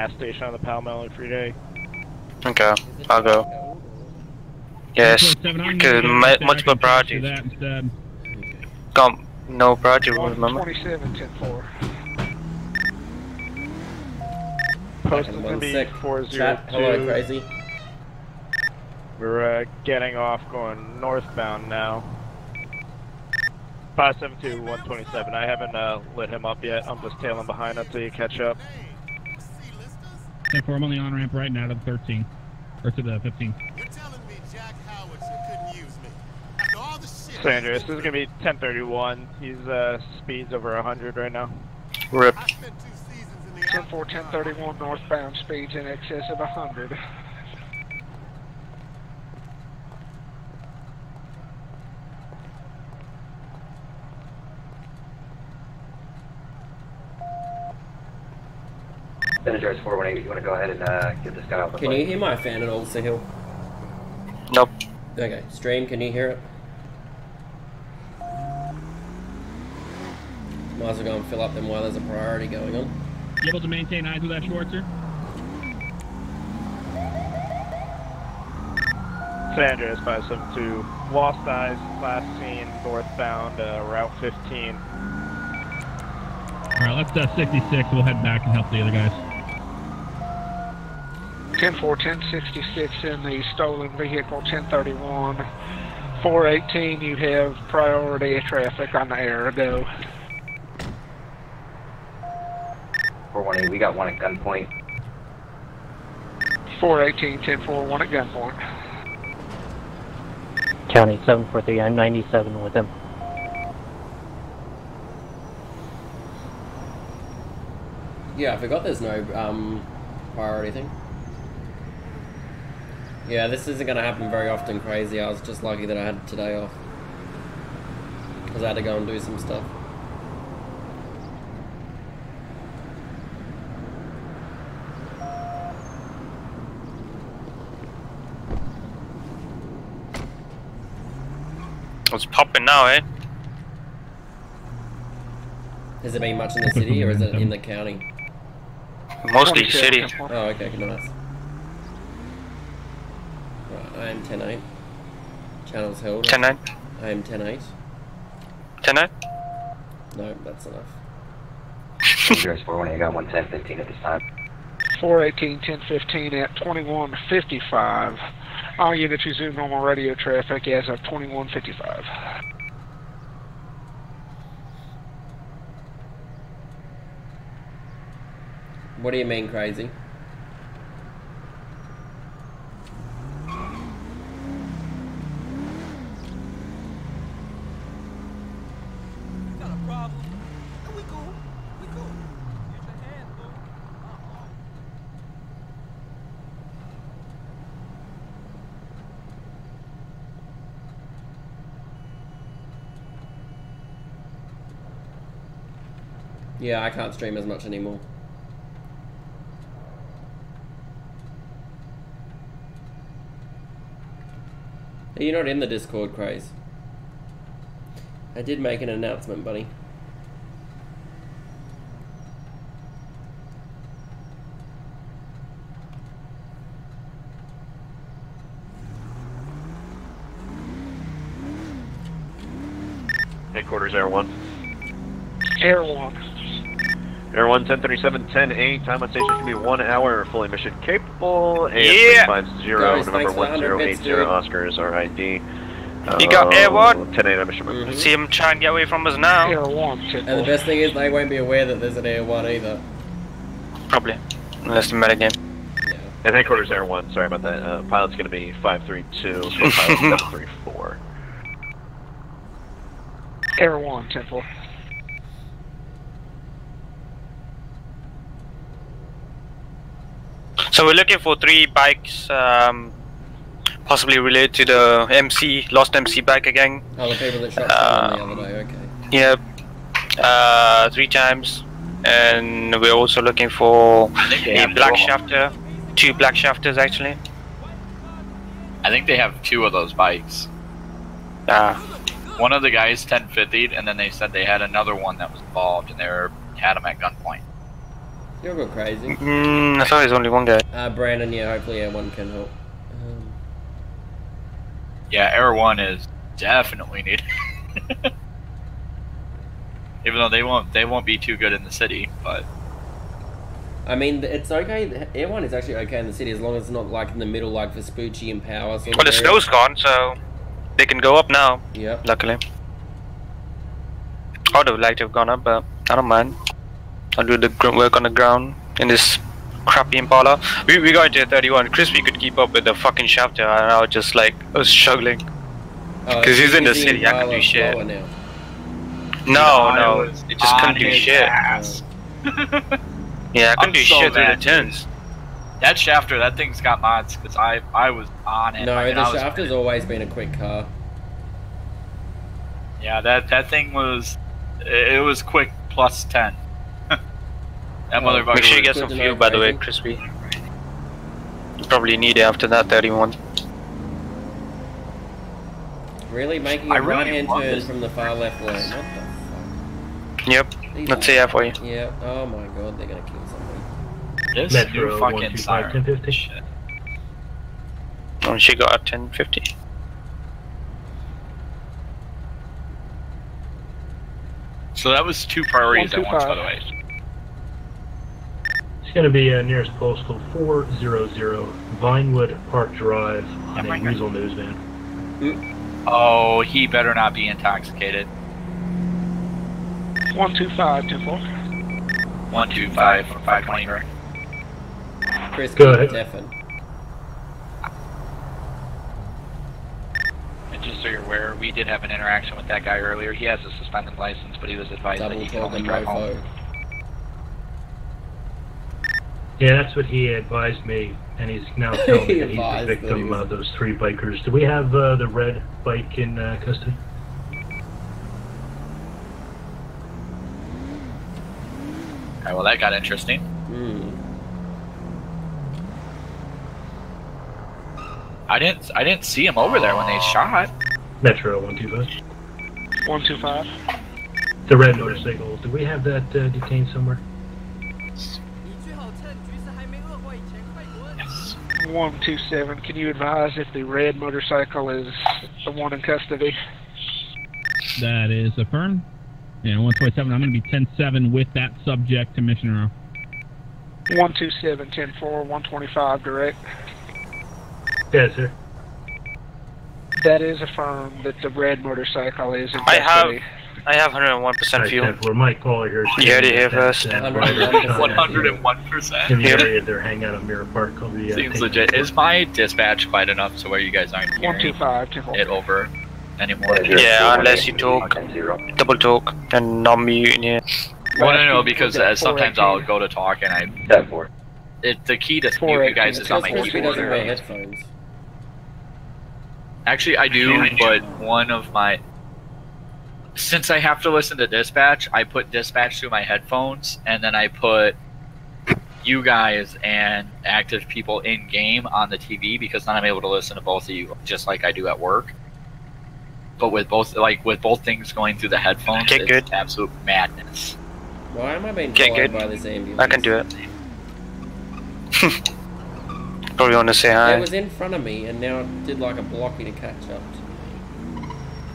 gas station on the Palomino Freeway. Okay, I'll go. Yes, good. mu- multiple projects. That instead. Got no project, remember? 27, 10 4. Post is Second gonna be sick. four zero Chat, hello, crazy. We're uh, getting off, going northbound now. Five seven two one twenty seven. I haven't uh, lit him up yet. I'm just tailing behind until you catch up. 10 4, I'm on the on ramp right now to the 13. Or to the 15. You're telling me Jack Howard couldn't use me. After all the shit. San Andreas, this is gonna be 1031. He's uh, speeds over 100 right now. Rip. I spent two seasons in the 10 4, 1031 northbound speeds in excess of 100. San Andreas 418, you want to go ahead and uh, get this guy off the Can plane? you hear my fan at all, Sahil? Nope. Okay, stream, can you hear it? Might as well go and fill up them while there's a priority going on. You able to maintain eyes with that Schwartzer? San Andreas 572. Lost eyes, last seen northbound, uh, Route 15. Alright, let's uh, 66. We'll head back and help the other guys. 10 4, 1066 in the stolen vehicle, 1031. 418, you have priority traffic on the air. Go. 418, we got one at gunpoint. 418, 1041 at gunpoint. County 743, I'm 97 with him. Yeah, I forgot there's no um, priority thing. Yeah, this isn't going to happen very often, crazy. I was just lucky that I had today off. Because I had to go and do some stuff. It's popping now, eh? Has it been much in the city or is it in the county? Mostly 27, city. 10-4. Oh, okay, nice. Right, I am 10-8. Channels held. 10 9. I am 10-8. 10 9? No, that's enough. San Andreas 418, I got one 1015 at this time. 418, 1015 at 2155. All units resume normal radio traffic as of 2155. What do you mean crazy? You got a problem? We cool. We cool. Use your hand, boo. Uh-oh. Yeah, I can't stream as much anymore. You're not in the Discord, Craze. I did make an announcement, buddy. Headquarters Air 1. Air 1. Air 1, 1037, 10-8. Time on station should be 1 hour. Fully mission capable. Yeah. AS350, Guys, November thanks for the 100 bits, 1080. Oscar is our ID. You got Air 1? 10-8 on mission. Mhm. See him trying to get away from us now. Air 1, 10 And the best thing is they won't be aware that there's an Air 1 either. Probably. Unless the metagame. Yeah. And headquarters Air 1, sorry about that. Uh, pilot's going to be 532, so pilot 734. Air 1, 10 4. So we're looking for three bikes, um, possibly related to the MC, lost MC bike again. Oh, the people that shot Um, the other day, okay. Yep. Uh, three times. And we're also looking for they a black two. Schafter. Two black Schafters actually. I think they have two of those bikes. Uh, One of the guys 1050'd, and then they said they had another one that was involved, and they were, had him at gunpoint. You'll go crazy. Mm, I thought there's only one guy. Uh, Brandon, yeah, hopefully Air 1 can help. Um, Yeah, Air One is definitely needed. Even though they won't, they won't be too good in the city, but I mean, it's okay. Air One is actually okay in the city as long as it's not like in the middle, like Vespucci and Power. Sort Well, the snow's gone, so they can go up now. Yeah. Luckily. I would have liked to have gone up, but I don't mind. I'll do the work on the ground in this crappy Impala. We, we got into a 31. Crispy could keep up with the fucking Schafter, and I was just like, I was struggling. Oh, because uh, he's in the city, Impala I could do shit. No, no, it just couldn't do shit. yeah, I couldn't I'm do so shit through the tins. That Schafter, that thing's got mods, because I, I was on it. No, I mean, the Schafter's always been a quick car. Yeah, that, that thing was, it was quick plus 10. Oh. Make sure you get some fuel, by the way, Crispy. You probably need it after that 31. Really making a I really right-hand turn this. from the far left lane. What the fuck? These let's are- say that for you. Yeah. Oh my god, they're gonna kill somebody. This Metro new fucking 125, siren. 1050. Shit. Oh, she got a 1050. So that was two priorities at once, by the way. It's going to be uh, nearest postal 400 Vinewood Park Drive on my a God. Weazel News van. Oh, he better not be intoxicated. 125, 10 4. One two five five twenty. right? Chris, Go ahead. deafened. And just so you're aware, we did have an interaction with that guy earlier. He has a suspended license, but he was advised that he can only drive home. Yeah, that's what he advised me, and he's now telling me He that he's the advised that he victim was- of those three bikers. Do we have uh, the red bike in uh, custody? Alright, well that got interesting. Hmm. I didn't I didn't see him over there when they shot. Metro 125. 125. The red motorcycle. Do we have that uh, detained somewhere? 127. Can you advise if the red motorcycle is the one in custody? That is affirmed. Yeah, 127. I'm going to be 10-7 with that subject to Mission Row. 127, 10 4, 125 direct. Yes, sir. That is affirmed that the red motorcycle is in I have- custody. I have 101% fuel. We're Mike Caller here. You heard it here first. uh, rider shot One at hundred you and one percent. In the area they're hanging out on Mirror Park. I'll Seems legit. it. Is my dispatch quite enough to where you guys aren't hearing 125, it over anymore? Yeah, unless you talk. Double talk and not mute in here. Well, no, no, because uh, sometimes I'll go to talk and I. 10-4. It, the key to mute you guys is on my keyboard. headphones. Actually, I do, but one of my. Since I have to listen to dispatch, I put dispatch through my headphones, and then I put you guys and active people in game on the TV because then I'm able to listen to both of you just like I do at work. But with both, like with both things going through the headphones, Okay, it's good. absolute madness. Why am I being Okay, good. by this ambulance? I can do it. Probably want to say hi. It was in front of me and now it did like a blocky to catch up to me.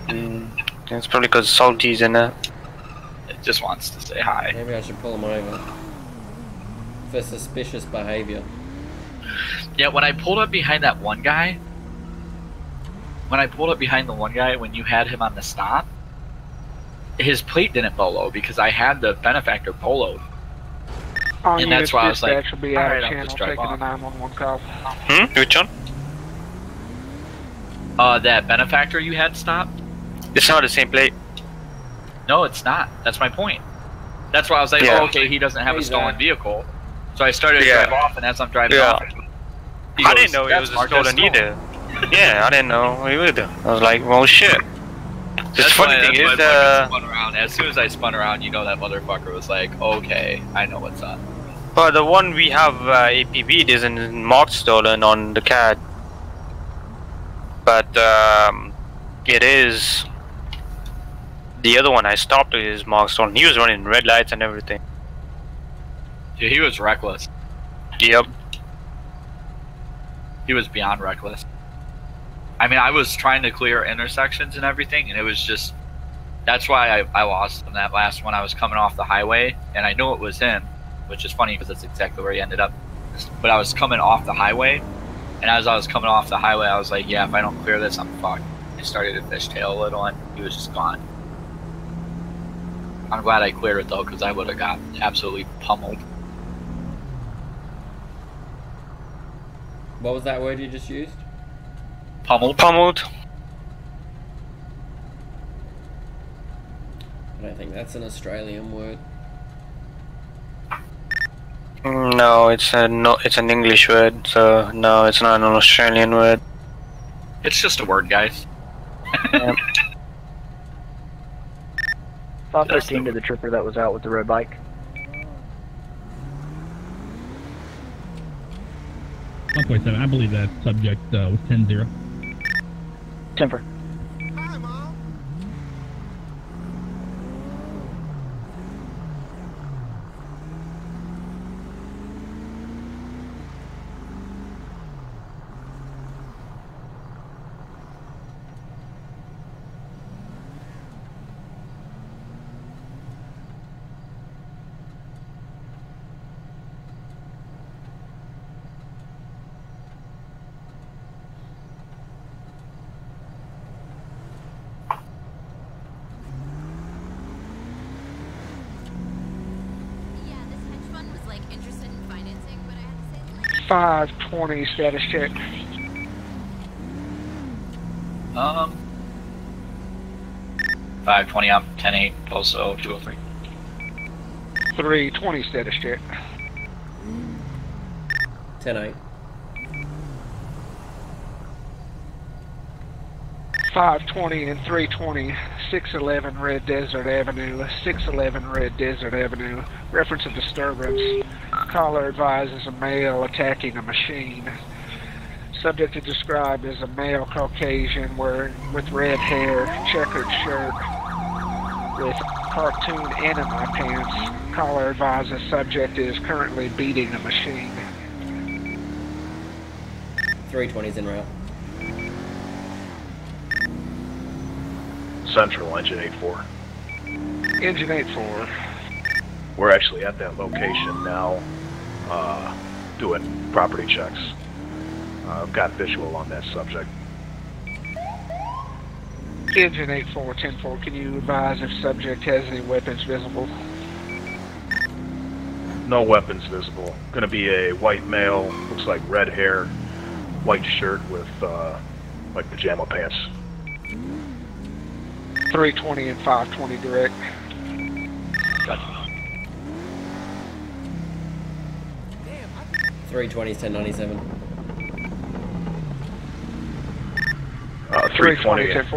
Mm. It's probably because Salty's in there. It just wants to say hi. Maybe I should pull him over. For suspicious behavior. Yeah, when I pulled up behind that one guy, when I pulled up behind the one guy when you had him on the stop, his plate didn't bolo because I had the benefactor poloed. All And that's why I was like, dispatch will be out alright, of I'll just drive taking a off. 911 call. Hmm? Which one? Uh, that benefactor you had stopped? It's not the same plate. No, it's not. That's my point. That's why I was like, Yeah. oh, okay, he doesn't have a stolen vehicle. So I started to Yeah. drive off, and as I'm driving Yeah. off, he I didn't know it was a marked stolen either. yeah, I didn't know either. I was like, well, shit. The That's funny why, thing is, uh, spun around. As soon as I spun around, you know that motherfucker was like, okay, I know what's up. but the one we have uh, APB isn't marked stolen on the CAD. But um, it is. The other one I stopped is marked stolen. He was running red lights and everything. Dude, he was reckless. Yep. He was beyond reckless. I mean, I was trying to clear intersections and everything, and it was just. That's why I, I lost in that last one. I was coming off the highway, and I knew it was him, which is funny because that's exactly where he ended up. But I was coming off the highway, and as I was coming off the highway, I was like, yeah, if I don't clear this, I'm fucked. I started to fishtail a little, and he was just gone. I'm glad I cleared it though, because I would have got absolutely pummeled. What was that word you just used? Pummeled. Pummeled. I don't think that's an Australian word. No, it's a no. It's an English word, so no, it's not an Australian word. It's just a word, guys. Yep. 513 to the trooper that was out with the road bike. One point seven. I believe that subject uh, was 10-0. Timber. Yeah, this hedge fund was like interested in financing, but I had to say 520 status check. Um. 520, I'm 10-8, also 203. 320 status check. 10 8. 520 and 320, 611 Red Desert Avenue, 611 Red Desert Avenue. Reference of disturbance. Caller advises a male attacking a machine. Subject is described as a male Caucasian wearing with red hair, checkered shirt, with cartoon anime pants. Caller advises subject is currently beating a machine. 320's in route. Central Engine 84. Engine 84. We're actually at that location now, uh, doing property checks. Uh, I've got visual on that subject. Engine 84, 104, can you advise if subject has any weapons visible? No weapons visible. Gonna be a white male, looks like red hair, white shirt with, uh, like pajama pants. 320 and 520 direct. 320's 1097. Uh, 320, 10-4.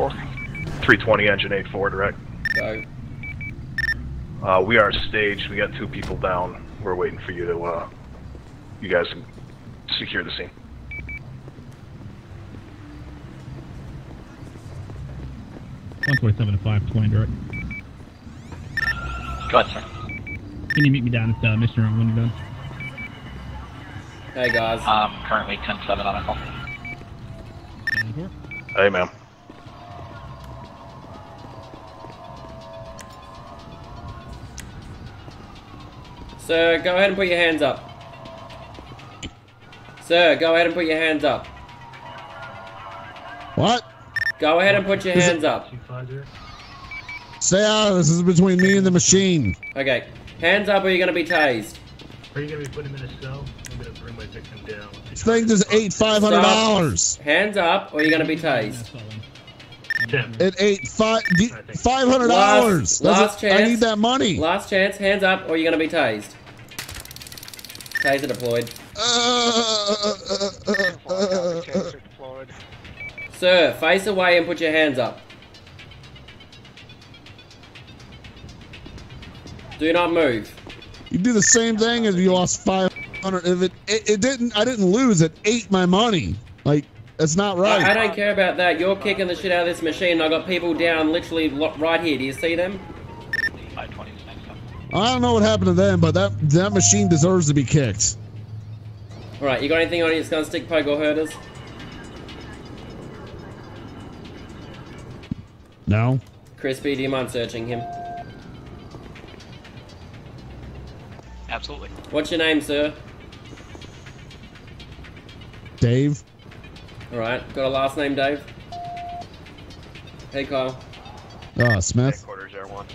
320 Engine 84 direct. Go. Uh, we are staged. We got two people down. We're waiting for you to, uh, you guys can secure the scene. One twenty-seven to five twenty direct. Go ahead, sir. Can you meet me down at uh, Mission Row when you're done? Hey guys. I'm currently 10-7 on a call. Mm-hmm. Hey, ma'am. Sir, go ahead and put your hands up. Sir, go ahead and put your hands up. What? Go ahead and put your Is it- hands up. Stay out. Uh, this is between me and the machine. Okay. Hands up or you're gonna be tased. Are you gonna be putting him in a cell? I'm gonna bring my victim down. This thing just ate five hundred dollars. Hands up or you're gonna be tased. It ate five five hundred dollars. Last, last chance. I need that money. Last chance. Hands up or you're gonna be tased. Taser deployed. Sir, face away and put your hands up. Do not move. You do the same thing as you lost five hundred. If it, it it didn't, I didn't lose. It ate my money. Like that's not right. I, I don't care about that. You're kicking the shit out of this machine. I got people down literally right here. Do you see them? I don't know what happened to them, but that that machine deserves to be kicked. Alright, you got anything on your gun stick poke or herders? No. Crispy, do you mind searching him? Absolutely. What's your name, sir? Dave. Alright, got a last name, Dave? Hey, Kyle. Uh, Smith. Headquarters Air One.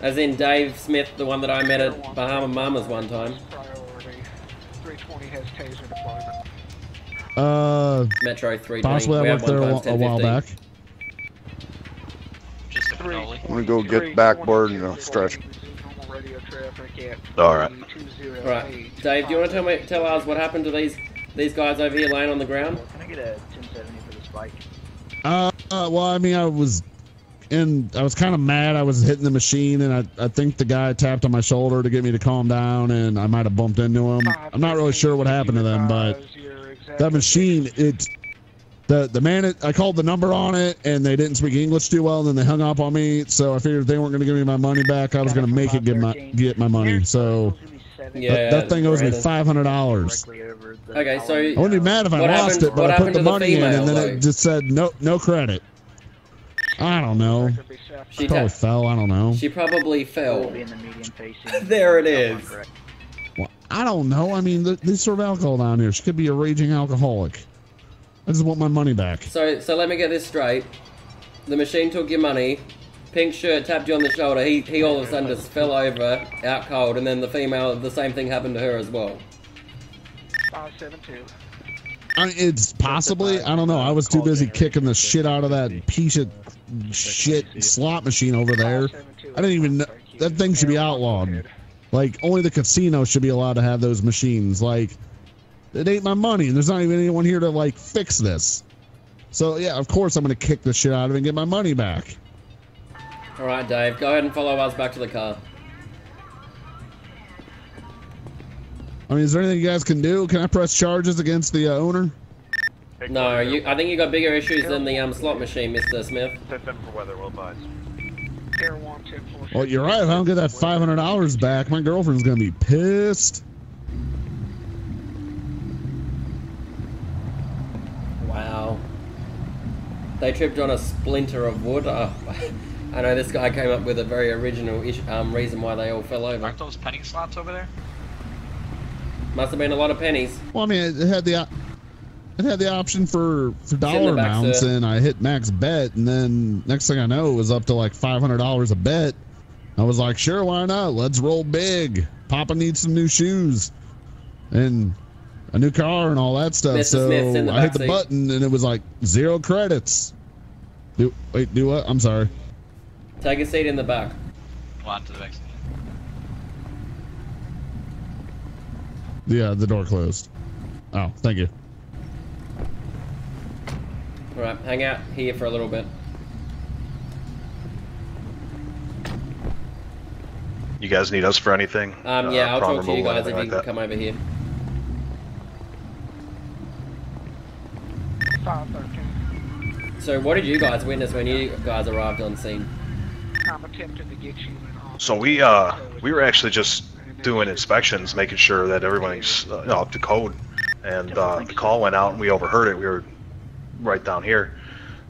As in Dave Smith, the one that I met at Bahama Mamas one time. Priority. 320 has taser deployment. Uh, Metro 320. possibly I We worked there a, one wh- times a while back. Just a cannoli. I'm gonna go get backboard and a stretch. Normal radio traffic at All right. 208. Alright, Dave, do you want to tell me, tell us what happened to these these guys over here laying on the ground? Can I get a 1070 for the spike? Uh, uh, well, I mean, I was in. I was kind of mad. I was hitting the machine, and I, I think the guy tapped on my shoulder to get me to calm down, and I might have bumped into him. I'm not really sure what happened to them, but that machine, it. The, the man, it, I called the number on it, and they didn't speak English too well, and then they hung up on me. So I figured if they weren't going to give me my money back, I was going to make it get my get my money. So Yeah, that, that thing owes me five hundred dollars. Okay, so I wouldn't be mad if I lost happened- it, but I put the to the money in, and then though? it just said no, no credit. I don't know. She Probably ta- fell. I don't know. She probably fell. Be in the median facing. there it is. Well, I don't know. I mean, th- they serve alcohol down here. She could be a raging alcoholic. I just want my money back. So, so let me get this straight. The machine took your money. Pink shirt tapped you on the shoulder. He, he all of a sudden just fell over, out cold, and then the female, the same thing happened to her as well. 572. I it's possibly. I don't know. I was too busy kicking the shit out of that piece of shit slot machine over there. I didn't even know that thing should be outlawed. Like only the casino should be allowed to have those machines. Like it ain't my money, and there's not even anyone here to like fix this. So yeah, of course I'm gonna kick the shit out of it and get my money back. All right, Dave, go ahead and follow us back to the car. I mean, is there anything you guys can do? Can I press charges against the uh, owner? No, you. I think you got bigger issues than the um, slot machine, Mr. Smith. 10 for weather, well advised. Air 1, 10 Well, you're right. If I don't get that five hundred dollars back, my girlfriend's gonna be pissed. Wow. They tripped on a splinter of wood. Uh, I know this guy came up with a very original ish, um, reason why they all fell over. Aren't those penny slots over there? Must have been a lot of pennies. Well, I mean, it had the op- it had the option for for dollar back, amounts, sir. and I hit max bet, and then next thing I know, it was up to like five hundred dollars a bet. I was like, sure, why not? Let's roll big. Papa needs some new shoes, and a new car and all that stuff. Mr. So Smith's in the I hit back the seat. button, and it was like zero credits. Do, wait, do what? I'm sorry. Take a seat in the back. Go on to the next. Yeah, the door closed. Oh, thank you. All right, hang out here for a little bit. You guys need us for anything? Um, yeah, Uh, I'll talk to you guys if anything you like can come over here. 513. So, what did you guys witness when you guys arrived on scene? I'm attempting to get you in So we uh we were actually just doing inspections, making sure that everybody's uh, you know, up to code. And uh, the call went out, and we overheard it. We were right down here.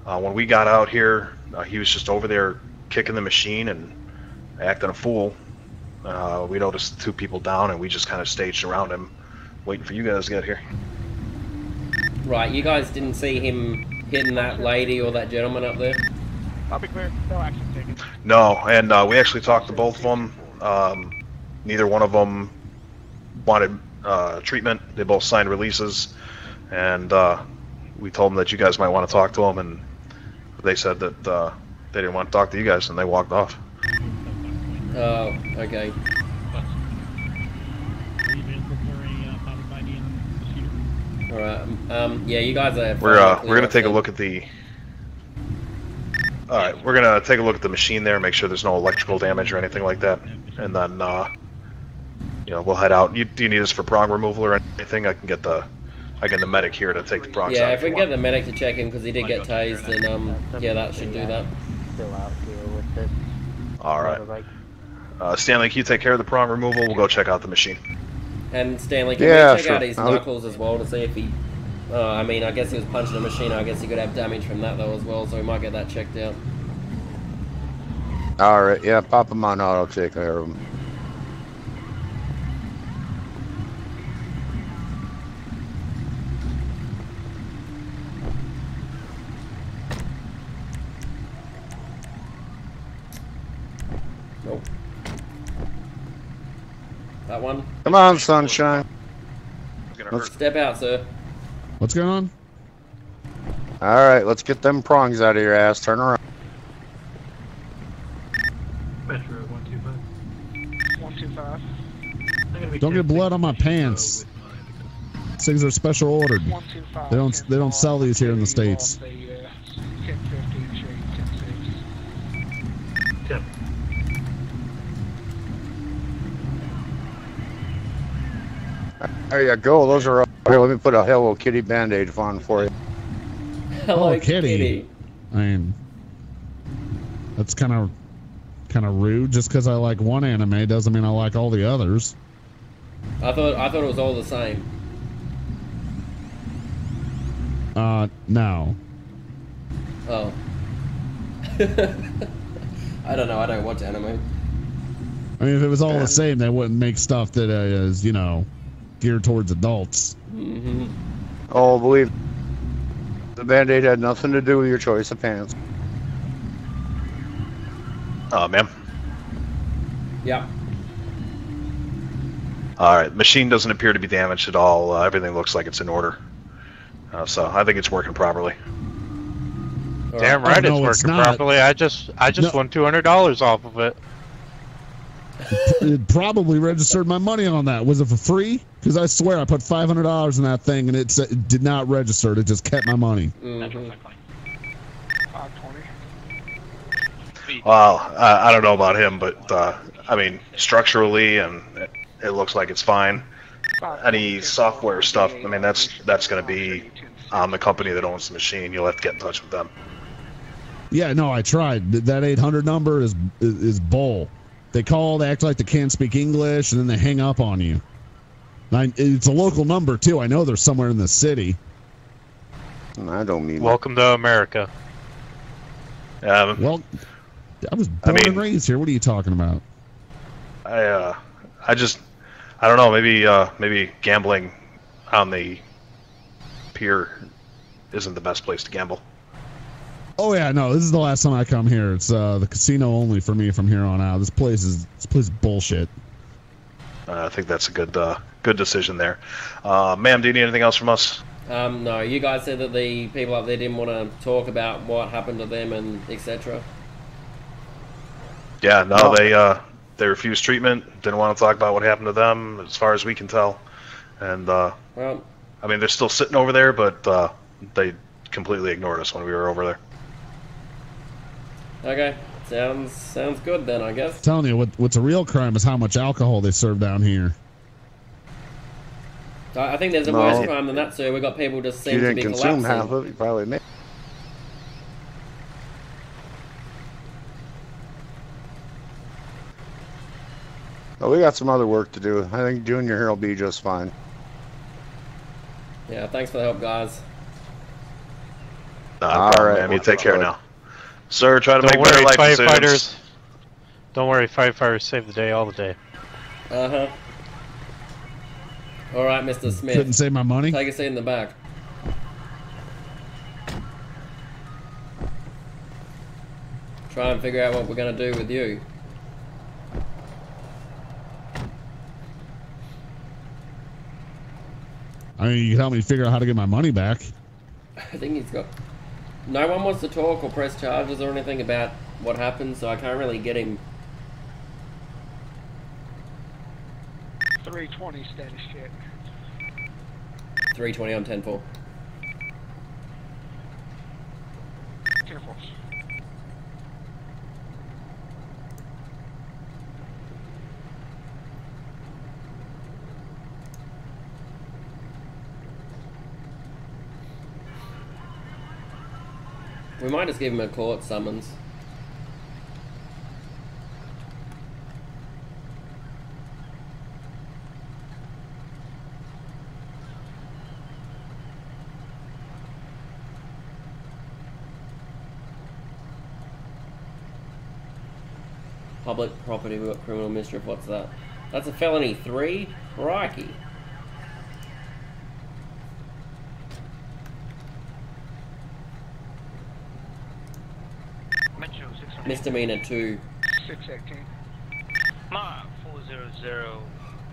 Uh, when we got out here, uh, he was just over there kicking the machine and acting a fool. Uh, we noticed two people down, and we just kind of staged around him, waiting for you guys to get here. Right, you guys didn't see him hitting that lady or that gentleman up there? I'll be clear. No action taken. No, and uh, we actually talked to both of them. Um, neither one of them wanted uh, treatment. They both signed releases, and uh, we told them that you guys might want to talk to them, and they said that uh, they didn't want to talk to you guys, and they walked off. Oh, okay. Alright, um, yeah, you guys are. We're uh, we're gonna clear take a look at the. All right, we're gonna take a look at the machine there, make sure there's no electrical damage or anything like that, and then uh, you know we'll head out. You, do you need us for prong removal or anything? I can get the, I can get the medic here to take the then. prongs Yeah, out. if we can get the medic to check him because he did get tased, then um, yeah, that should do that. Still out here with this. All right. Uh, Stanley, can you take care of the prong removal? We'll go check out the machine. And Stanley, can Yeah, we check sure. out his I'll- knuckles as well to see if he? Uh, I mean, I guess he was punching a machine. I guess he could have damage from that though as well. So we might get that checked out. All right, yeah, pop him on out. I'll take care of them. Nope. That one. Come on, sunshine. Step out, sir. What's going on? all right, let's get them prongs out of your ass. Turn around. Metro 125. 125. Don't get blood on my pants. These things are special ordered. They don't they don't sell these here in the states. The 1015 shade 106. Tip. There you go. Those are. Here, let me put a Hello Kitty band-aid on for you. Hello, oh, kitty. I mean, that's kind of kind of rude. Just because I like one anime doesn't mean I like all the others. I thought I thought it was all the same. Uh, no. Oh. I don't know. I don't watch anime. I mean, if it was all the same, they wouldn't make stuff that uh, is, you know, geared towards adults. Mm-hmm. Oh, believe the band-aid had nothing to do with your choice of pants. Oh, ma'am. Yeah. All right, machine doesn't appear to be damaged at all. Uh, everything looks like it's in order. Uh, so I think it's working properly. Damn Oh, right, no, it's it's working not. properly. I just, I just No. won two hundred dollars off of it. It probably registered my money on that. Was it for free? Because I swear I put five hundred dollars in that thing and it, said, it did not register. It just kept my money. Mm-hmm. 520. Well, I, I don't know about him, but uh, I mean, structurally, and it, it looks like it's fine. Any software stuff, I mean, that's that's going to be on the company that owns the machine. You'll have to get in touch with them. Yeah, no, I tried. That eight hundred number is, is is bull. They call, they act like they can't speak English, and then they hang up on you. I, it's a local number too. I know they're somewhere in the city. I don't mean. Welcome to America. Um, Well, I was I born and raised here. What are you talking about? I uh, I just, I don't know. Maybe uh, maybe gambling on the pier isn't the best place to gamble. Oh yeah, no, this is the last time I come here. It's uh, the casino only for me from here on out. This place is this place is bullshit. Uh, I think that's a good uh, good decision there. Uh, ma'am, do you need anything else from us? Um, no, you guys said that the people up there didn't want to talk about what happened to them and etc. Yeah, no, No. they uh, they refused treatment. Didn't want to talk about what happened to them, as far as we can tell. And uh, Well, I mean, they're still sitting over there, but uh, they completely ignored us when we were over there. Okay, sounds sounds good then, I guess. telling you, what what's a real crime is how much alcohol they serve down here. I I think there's a No. worse crime than that, sir. We've got people just If you seem to didn't be consume collapsing. half of it, probably made. Well, we got some other work to do. I think Junior here will be just fine. Yeah, thanks for the help, guys. Nah, All problem, right, ma'am. You take care now, sir. Try to Don't make better worry, life decisions. firefighters. Don't worry, firefighters save the day all the day. Uh huh. All right, Mr. Smith. Couldn't save my money. Take a seat in the back. Try and figure out what we're gonna do with you. I mean, you can help me figure out how to get my money back. I think he's got. No one wants to talk or press charges or anything about what happened, so I can't really get him. 320 status check. 320 on 10 4. We might just give him a court summons. Public property, we've got criminal mischief, what's that? That's a felony three? Crikey. Misdemeanor two. 618. Ma 400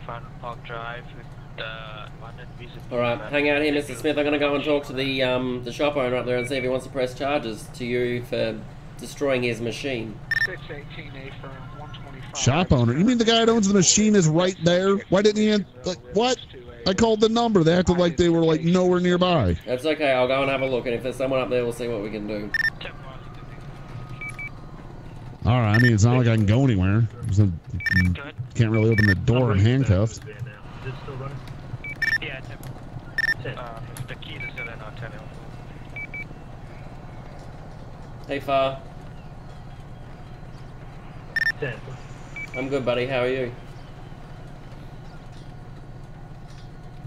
Front Park Drive with uh, London Visa. All right, hang out here, Mr. Smith. I'm gonna go and talk to the um the shop owner up there and see if he wants to press charges to you for destroying his machine. 618A firm 125. Shop owner. You mean the guy that owns the machine is right there? Why didn't he? an- Like what? I called the number. They acted like they were like nowhere nearby. That's okay. I'll go and have a look, and if there's someone up there, we'll see what we can do. All right. I mean, it's not like I can go anywhere. So, can't really open the door. I'm handcuffed. Is still running? Yeah, 10. Uh, the key is still in on 10. Hey, Far. Ten. I'm good, buddy. How are you?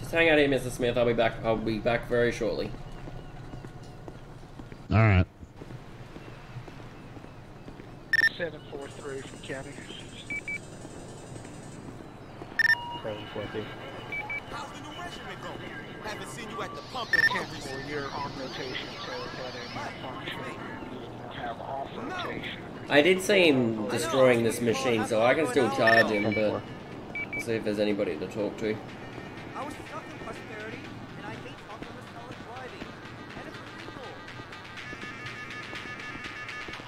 Just hang out here, Mr. Smith. I'll be back. I'll be back very shortly. All right. 743 from county. Haven't seen you at the pump in 10 4, you're on rotation, so that ain't malfunction. You'll have off rotation. I did see him destroying this machine, so I can still charge him, but I'll see if there's anybody to talk to.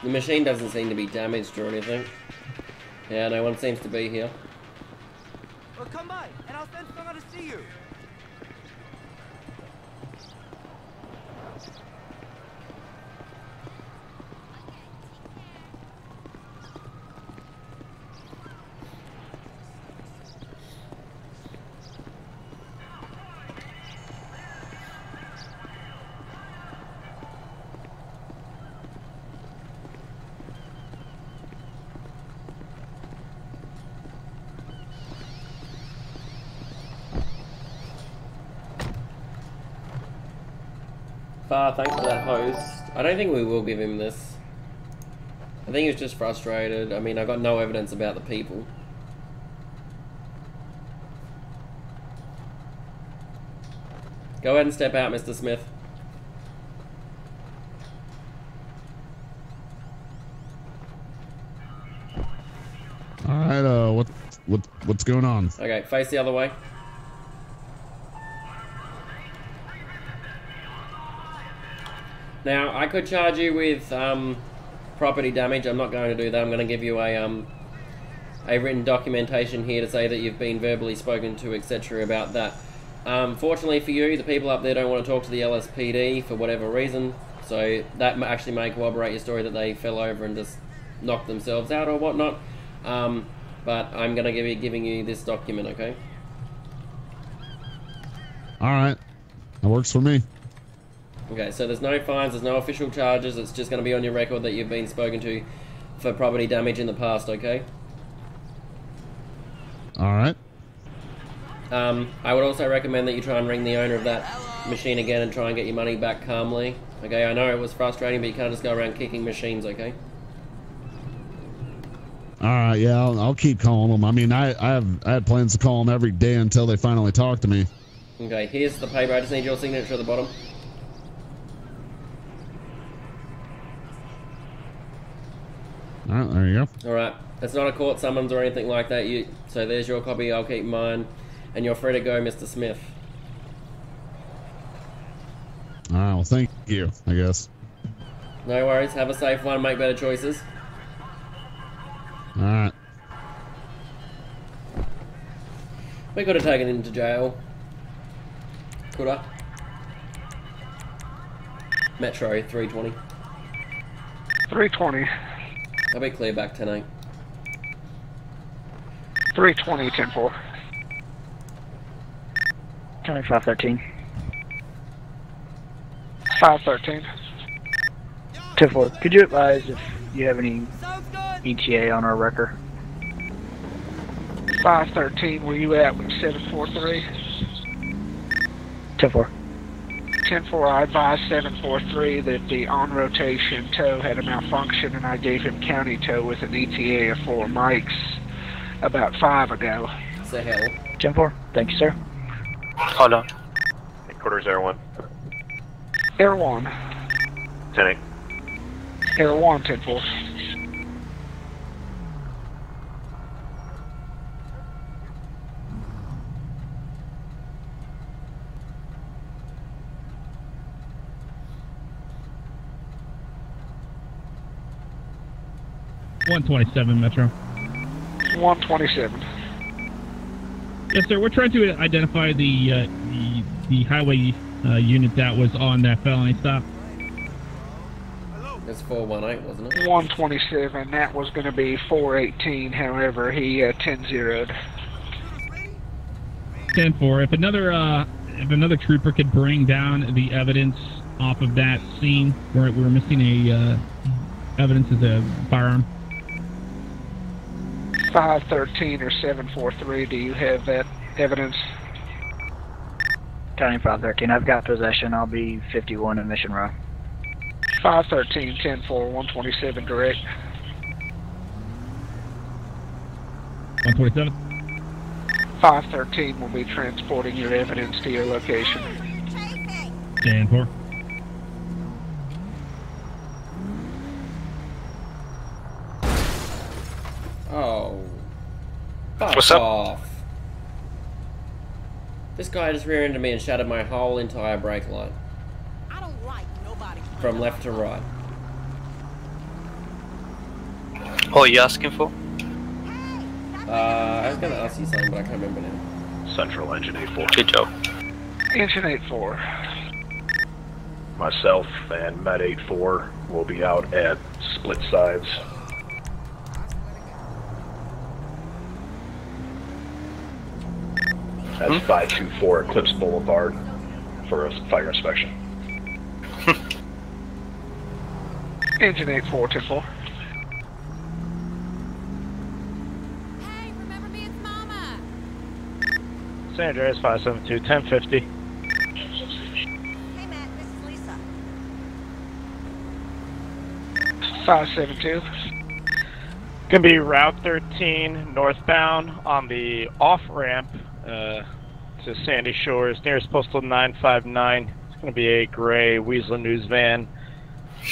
The machine doesn't seem to be damaged or anything. Yeah, no one seems to be here. Well, come by, and I'll send someone to see you. Far, thanks for that host. I don't think we will give him this. I think he's just frustrated. I mean, I got no evidence about the people. Go ahead and step out, Mr. Smith. All right. Uh, what what what's going on? Okay, face the other way. Now, I could charge you with um, property damage. I'm not going to do that. I'm going to give you a um, a written documentation here to say that you've been verbally spoken to, etc. about that. Um, fortunately for you, the people up there don't want to talk to the LSPD for whatever reason. So that actually may corroborate your story that they fell over and just knocked themselves out or whatnot. Um, but I'm going to give you giving you this document, okay? All right. That works for me. Okay, so there's no fines, there's no official charges. It's just going to be on your record that you've been spoken to for property damage in the past, okay? All right. Um, I would also recommend that you try and ring the owner of that machine again and try and get your money back calmly. Okay, I know it was frustrating, but you can't just go around kicking machines, okay? All right. Yeah, I'll, I'll keep calling them. I mean, I I have I had plans to call them every day until they finally talk to me. Okay, here's the paper. I just need your signature at the bottom. All right. There you go. All right, it's not a court summons or anything like that. You so there's your copy. I'll keep mine, and you're free to go, Mr. Smith. All right. Well, thank you. I guess. No worries. Have a safe one. Make better choices. All right. We could have taken him to jail. Coulda. Metro 320. 320. I'll be clear back tonight. 320, 10 4. County 513. 513. 10 4. Could you advise if you have any ETA on our record? 513, where you at with 743? 10 4. 10-4, I advised 743 that the on-rotation tow had a malfunction and I gave him county tow with an ETA of four mics about five ago. Say hello. 10-4, thank you, sir. Hold on. Quarters Air 1. Air 1. 10 8. Air 1, 10-4. One twenty-seven Metro. 127. Yes, sir. We're trying to identify the uh, the, the highway uh, unit that was on that felony stop. It's 418, wasn't it? 127. That was going to be 418. However, he uh, 10 zeroed. Ten four. If another uh, if another trooper could bring down the evidence off of that scene, we're we're missing a uh, evidence of the firearm. 513 or 743, do you have that evidence? County 513, I've got possession. I'll be 51 in Mission Row. 513, 10 4, 127 direct. 127? 513 will be transporting your evidence to your location. 10 4. Fuck What's up? off. This guy just rear ended me and shattered my whole entire brake light. From left to right. What are you asking for? Uh, I was gonna ask you something, but I can't remember now. Central Engine 84. Good job. Engine 84. Myself and Med 84 will be out at split sides. That's 524 Eclipse Boulevard for a fire inspection. Engine 84, 10 4. San Andreas 572, 1050. Five seven two. Gonna be Route 13 northbound on the off ramp uh, to Sandy Shores, nearest postal 959. It's gonna be a gray Weazel News van.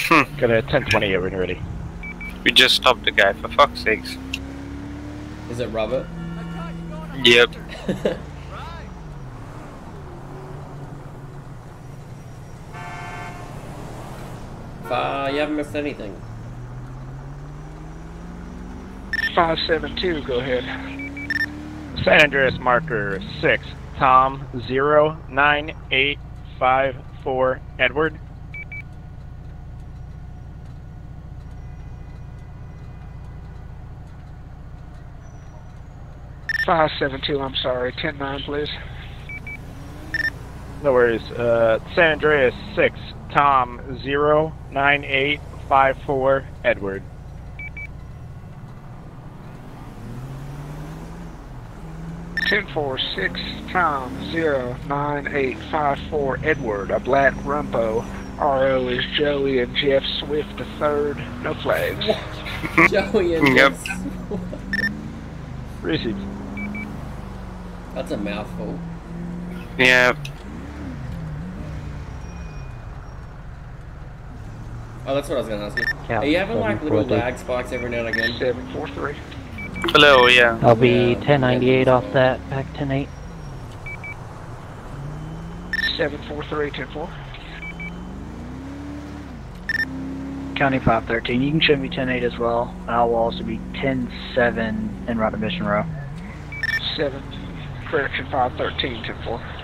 Got a 1020 over and ready. We just stopped the guy, for fuck's sakes. Is it Robert? Yep. Uh, you haven't missed anything. 572, go ahead. San Andreas marker 6, Tom 09854 Edward. Five seven two. I'm sorry. Ten nine, please. No worries. Uh, San Andreas 6, Tom 09854 Edward. Ten four six. Tom zero nine eight five four Edward. A black rumpo. RO is Joey and Jeff Swift the third. No flags. Joey and Yep. Jeff- Received. That's a mouthful. Yeah. Oh, that's what I was gonna ask you. Yeah, Are you having like little lag spikes every now and again? Seven four three. Hello. yeah. I'll be yeah. 1098 off that, back 108. 743, 104. County 513, you can show me 108 as well. I will also be 107 in route Mission Row. 7, correction 513, 104.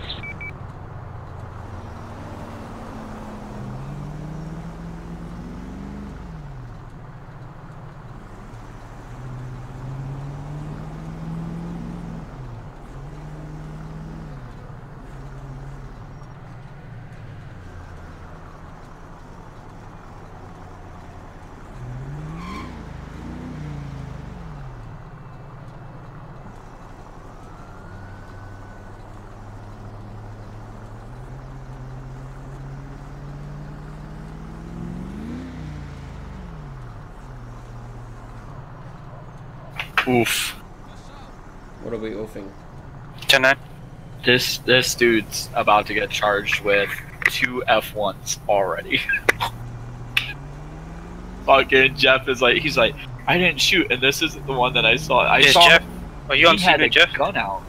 Oof. What are we oofing? Tonight. This this dude's about to get charged with two F1s already. Fucking Jeff is like, he's like, I didn't shoot, and this isn't the one that I saw. I Yes, saw Jeff. Are you he on scene had a with Jeff? gun out.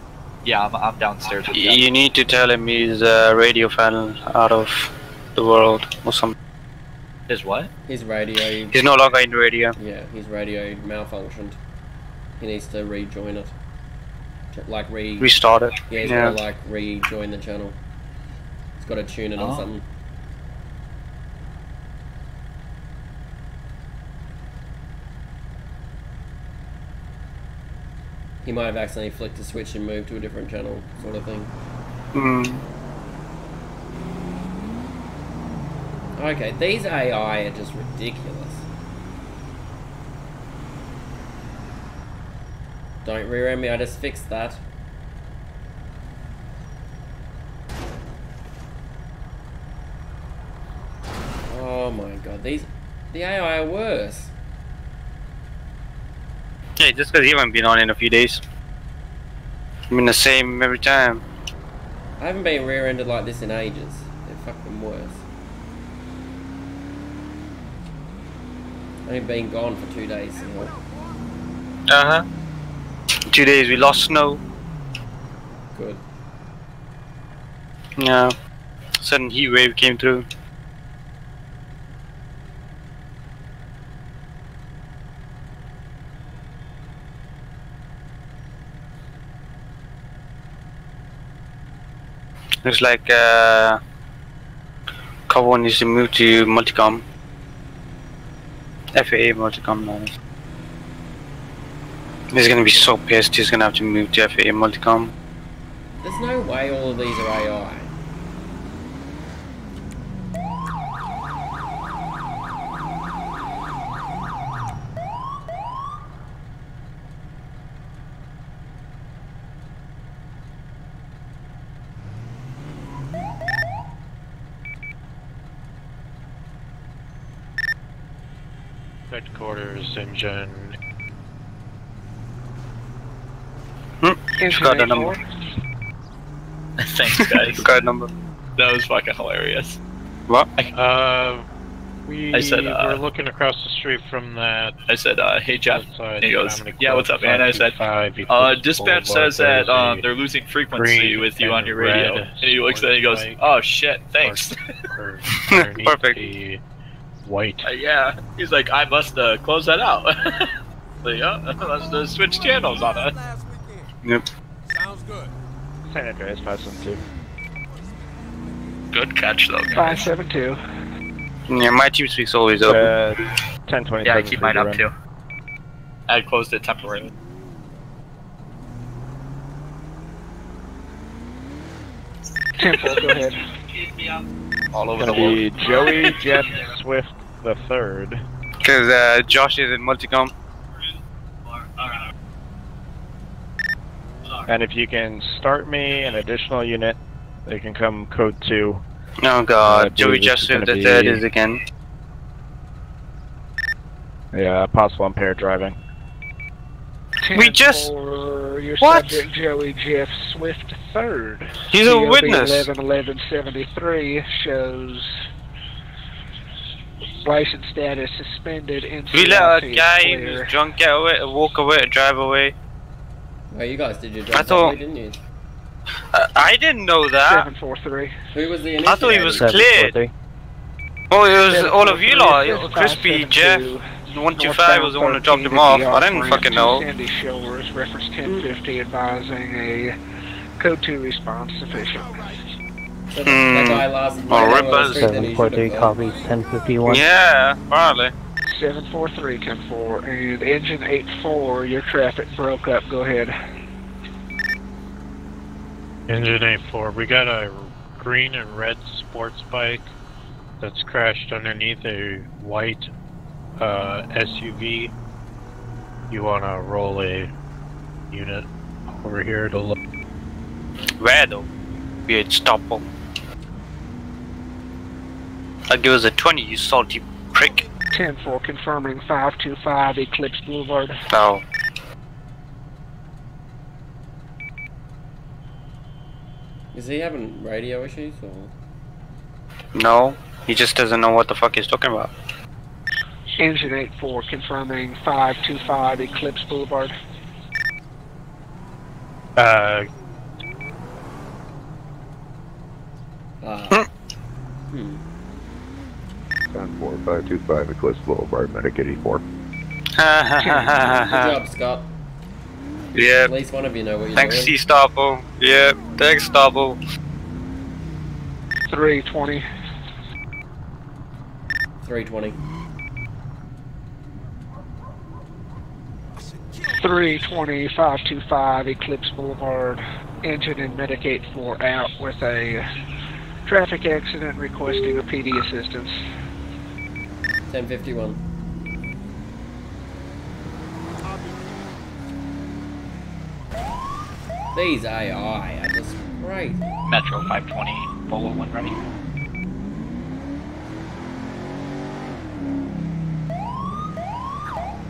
Yeah, I'm, I'm downstairs with Jeff. You need to tell him he's a radio fan out of the world or something. His what? His radio. He's no longer in radio. Yeah, his radio malfunctioned. He needs to rejoin it. Like re. Restart it. Yeah, he's Yeah. gotta like rejoin the channel. He's gotta tune it Oh. or something. He might have accidentally flicked a switch and moved to a different channel, sort of thing. Hmm. Okay, these AI are just ridiculous. Don't rear end me, I just fixed that. Oh my god, these the AI are worse. Yeah, just because he haven't been on in a few days. I mean the same every time. I haven't been rear ended like this in ages. They're fucking worse. I've been gone for two days now. Uh-huh. Two days we lost snow. Good. Yeah. Sudden heat wave came through. Looks like uh, Cover needs to move to multicom. FAA multicom now. He's gonna be so pissed. He's gonna have to move to FAA multicom. There's no way all of these are AI. Headquarters engine. Forgot the number. Thanks, guys. Forgot the number. That was fucking hilarious. What? Uh, we I said, uh, were looking across the street from that. I said, uh, hey Jeff. outside And he goes, yeah, what's up, man? I said, 525 uh, dispatch says that um, they're losing frequency with you on your radio. And he looks at it and he goes, oh shit, thanks. Perfect. white. Uh, yeah, he's like, I must uh, close that out. like, oh, must uh, switch channels on it. Yep. Sounds good. San Andreas 572. Good catch though, guys. 572. Yeah, my TeamSpeak's always open. Uh, 1027. Yeah, I keep mine up run. too. I closed it temporarily. Temple, go ahead. All over Gonna the world. be Joey Jeff Swift the third. Because uh, Josh is in multicom. And if you can start me an additional unit, they can come code two. Oh god, uh, Joey believe this is Justin gonna the third is again. Yeah, possible impaired driving. We just- For your What? subject, Joey Jeff Swift third. He's a COB witness. 111173 shows license status suspended. We let a NCLC guy who's drunk get away, walk away, drive away. Well, you guys did your I job thought- properly, didn't you? Uh, I didn't know that. 743. Who was the I thought he was initiator? cleared. Oh, it was all of you lot. 743, Crispy, Jeff, 572. 125 was the one who dropped him off. I didn't fucking know. Sandy Shores, reference 1050, advising a code 2 response sufficient. So the, the guy last Oh, night on the rippers. street that he should 743 have gone. copies 1051. Yeah, probably. 743 10 4, and engine 84, your traffic broke up. Go ahead. Engine 84. We got a green and red sports bike that's crashed underneath a white uh, SUV. You want to roll a unit over here to look. Where though? Weird stopple. I'll give us a 20, you salty prick. Ten for confirming 525 Eclipse Boulevard. No. Is he having radio issues or? No, he just doesn't know what the fuck he's talking about. Engine 8-4 confirming 525 Eclipse Boulevard. Uh... Uh... hmm. Ten four five two five Eclipse Boulevard, Medic eighty four. Good job, Scott. Yeah. At least one of you know what you're Thanks, doing. C Starbo. Yeah, thanks, Starbo. 320. 320. 320 525 Eclipse Boulevard. Engine and Medic 84 out with a traffic accident requesting a PD assistance. 1051. These AI are just great. Metro 520, Polo 1 ready.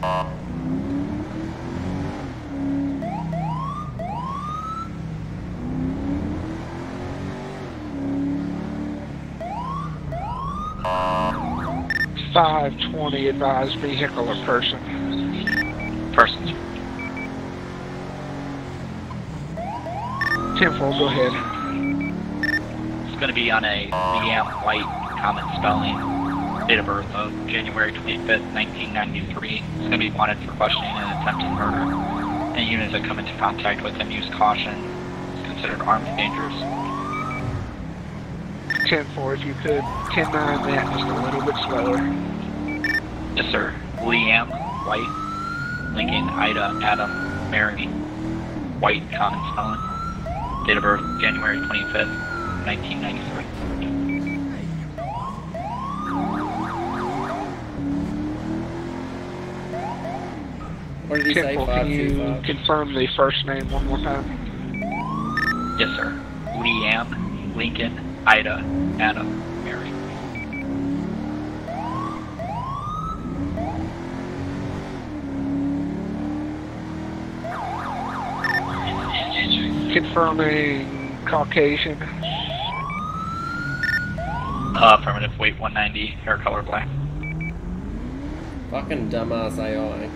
Uh. 520 advised vehicle or person? Person. Tenfold, go ahead. It's going to be on a white common spelling. Date of birth of January 25th, 1993. It's going to be wanted for questioning and attempted murder. Any units that come into contact with him use caution. It's considered armed and dangerous. 10-4 if you could. 10-9 that, just a little bit slower. Yes, sir. Liam White, Lincoln, Ida, Adam, Mary, White, common spelling. Date of birth, January 25th, 1993. What did he say? 10 can you 525? confirm the first name one more time? Yes, sir. Liam, Lincoln, Ida, Adam, Mary. Confirming Caucasian. Uh, affirmative, weight 190, hair color black. Fucking dumbass AI.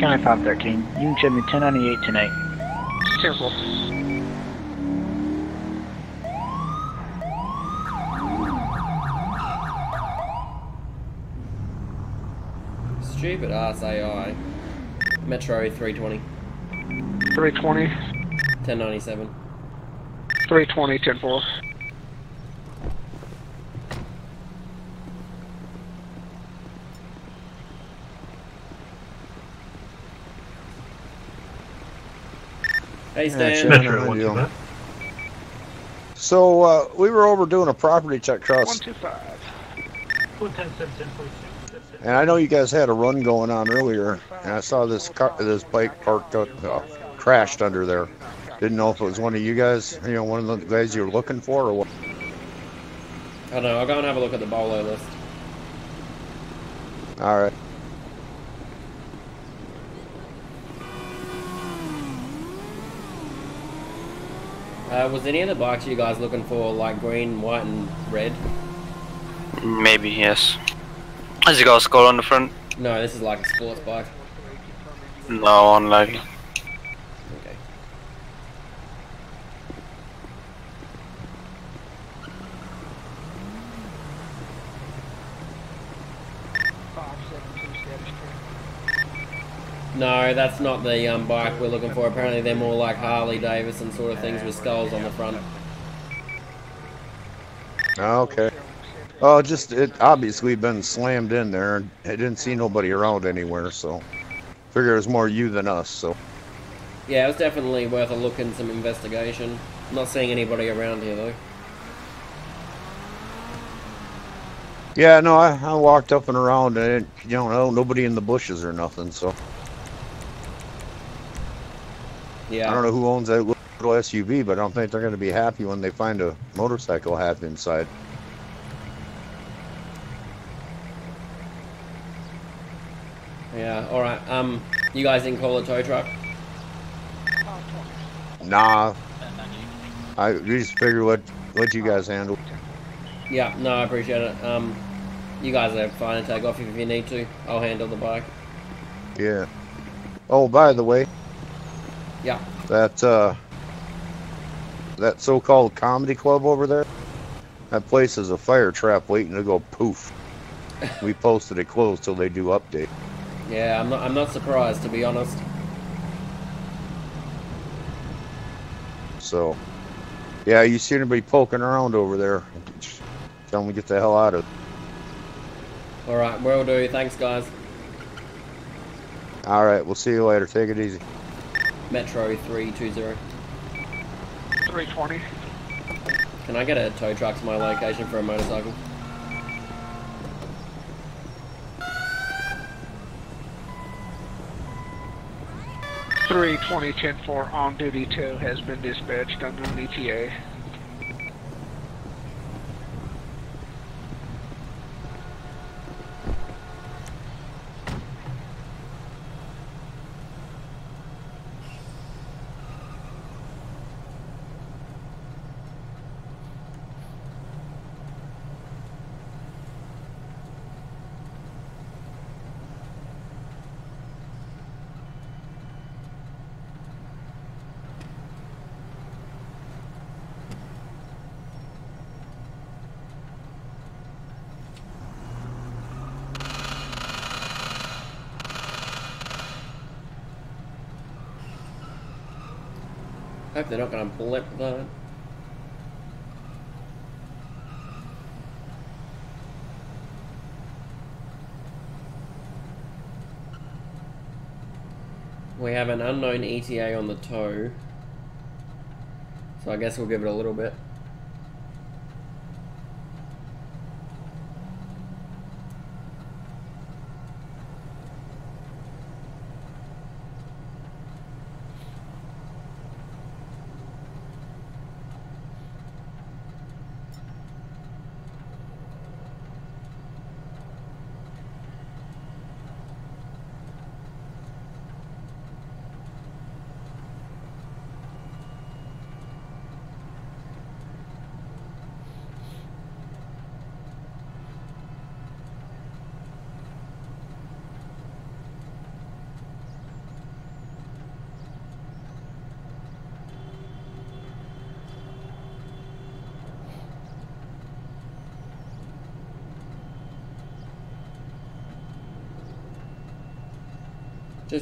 County 513. You can show me 1098 tonight. Simple. Stupid ass AI. Metro 320. 320. 1097. 320, 10 4. Hey Stan. Shannon, how you doing? So uh, we were over doing a property check trust, 125. Put 10 cents in, please. That's it. And I know you guys had a run going on earlier, and I saw this car, this bike parked up, uh, crashed under there. Didn't know if it was one of you guys, you know, one of the guys you were looking for, or what. I don't know, I'll go and have a look at the bolo list. All right. Uh, was any of the bikes you guys looking for like green, white, and red? Maybe, yes. Has he got a skull on the front? No, this is like a sports bike. No, unlikely. Okay. No, that's not the um, bike we're looking for. Apparently, they're more like Harley Davidson sort of things with skulls on the front. Okay. Oh, just it obviously been slammed in there, and I didn't see nobody around anywhere, so figure it was more you than us. So Yeah, it was definitely worth a look and some investigation. I'm Not seeing anybody around here though. yeah, no, I, I walked up and around, and you know, nobody in the bushes or nothing. So Yeah. I don't know who owns that little SUV, but I don't think they're going to be happy when they find a motorcycle half inside. Yeah, alright. Um, you guys didn't call a tow truck? Nah. I we just figured what what you guys handle. Yeah, no, I appreciate it. Um, you guys are fine to take off if you need to. I'll handle the bike. Yeah. Oh, by the way, Yeah. that uh, that so-called comedy club over there, that place is a fire trap waiting to go poof. we posted it closed till they do update. Yeah, I'm not. I'm not surprised to be honest. So, yeah, you see anybody poking around over there? Tell them to get the hell out of. it. All right, will do. Thanks, guys. All right, we'll see you later. Take it easy. Metro three two zero. 320. Can I get a tow truck to my location for a motorcycle? Three twenty ten four on duty two has been dispatched under an ETA. Hope they're not going to blip that. We have an unknown ETA on the tow. So I guess we'll give it a little bit.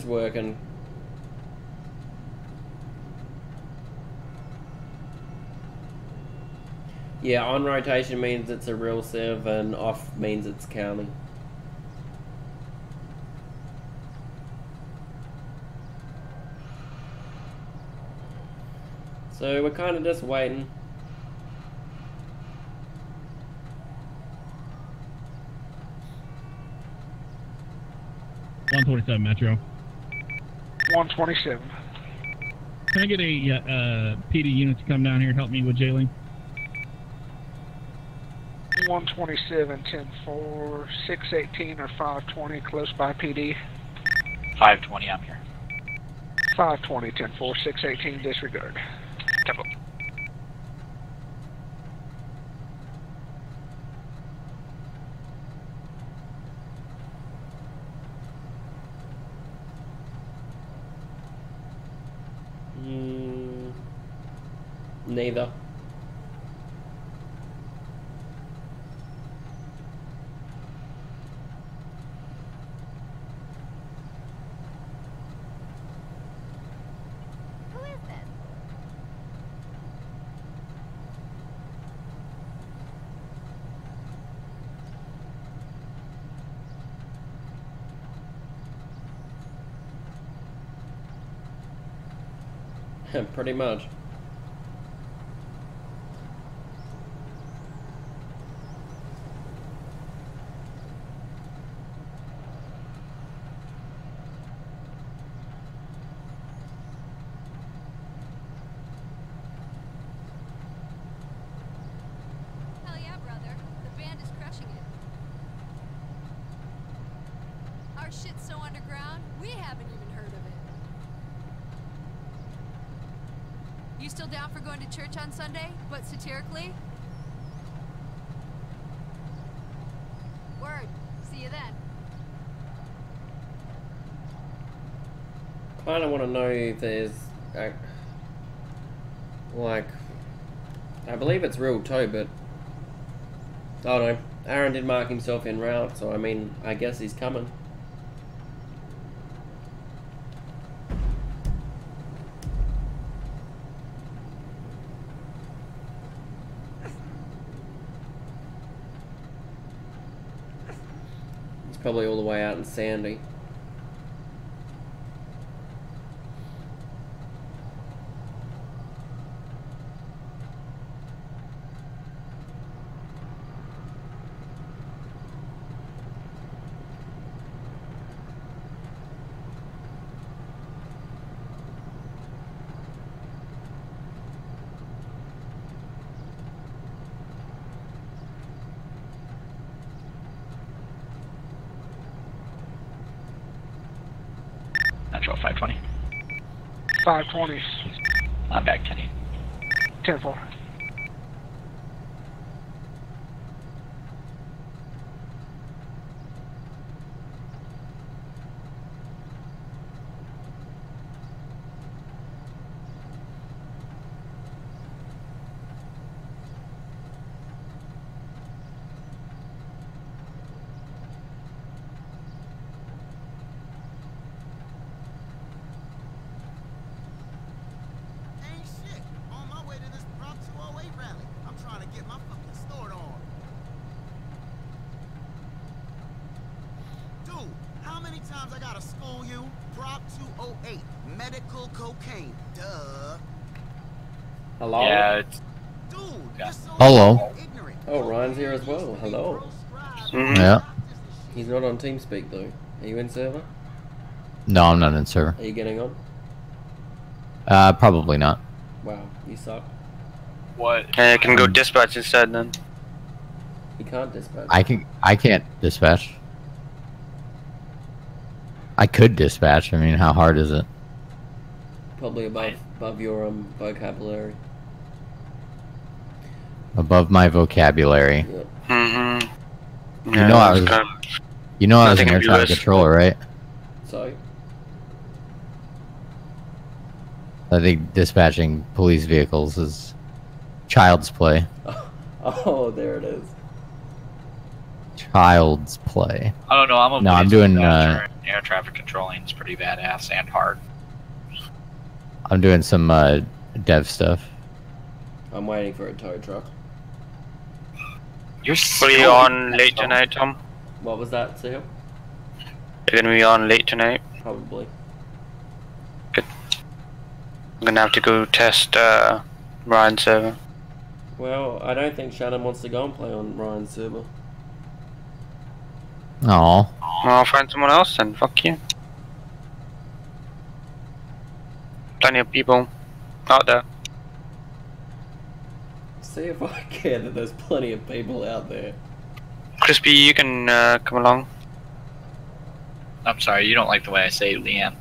Just working. Yeah, on rotation means it's a real sieve, and off means it's counting. So we're kind of just waiting. One twenty-seven Metro. 127. Can I get a uh, uh, PD unit to come down here and help me with jailing? 127, 10 4, 618 or 520 close by PD. 520, I'm here. 520, 10 4, 618 disregard. Tempo. Mm, this? Pretty much. Hell yeah, brother. The band is crushing it. Our shit's so underground, We haven't even heard of it. You still down for going to church on Sunday, satirically? Word. See you then. kind of want to know if there's like I believe it's real too, but I don't know. Aaron did mark himself in route, so I mean, I guess he's coming. He's probably all the way out in Sandy. Metro 520. 520. I'm back 10 10 4. Ain't shit. On my way to this Prop 208 rally. I'm trying to get my fucking snort on. Dude, how many times I gotta school you? Prop 208. Medical cocaine. Duh. Hello. Yeah, it's. Dude, yeah. Hello. Oh, Ryan's here as well. Hello. Yeah. He's not on TeamSpeak though. Are you in server? No, I'm not in server. Are you getting on? Uh, probably not. Wow, you suck. What? Hey, I can go dispatch instead then. You can't dispatch. I can. I can't dispatch. I could dispatch. I mean, how hard is it? Probably above above your um vocabulary. Above my vocabulary. Mm-hmm. You know I was. You know I was an air traffic controller, right? So I think dispatching police vehicles is child's play. Oh, there it is. Child's play. I don't know. I'm a No, I'm doing, uh, and air traffic controlling is pretty badass and hard. I'm doing some uh, dev stuff. I'm waiting for a tow truck. You're What are you on late tonight, Tom? What was that, Sahil? You're gonna be on late tonight. Probably. Good. I'm gonna have to go test uh, Ryan's server. Well, I don't think Shannon wants to go and play on Ryan's server. Oh. Well, I'll find someone else then. Fuck you. Plenty of people out there. See if I care that there's plenty of people out there. Crispy, you can uh, come along. I'm sorry, you don't like the way I say Liam.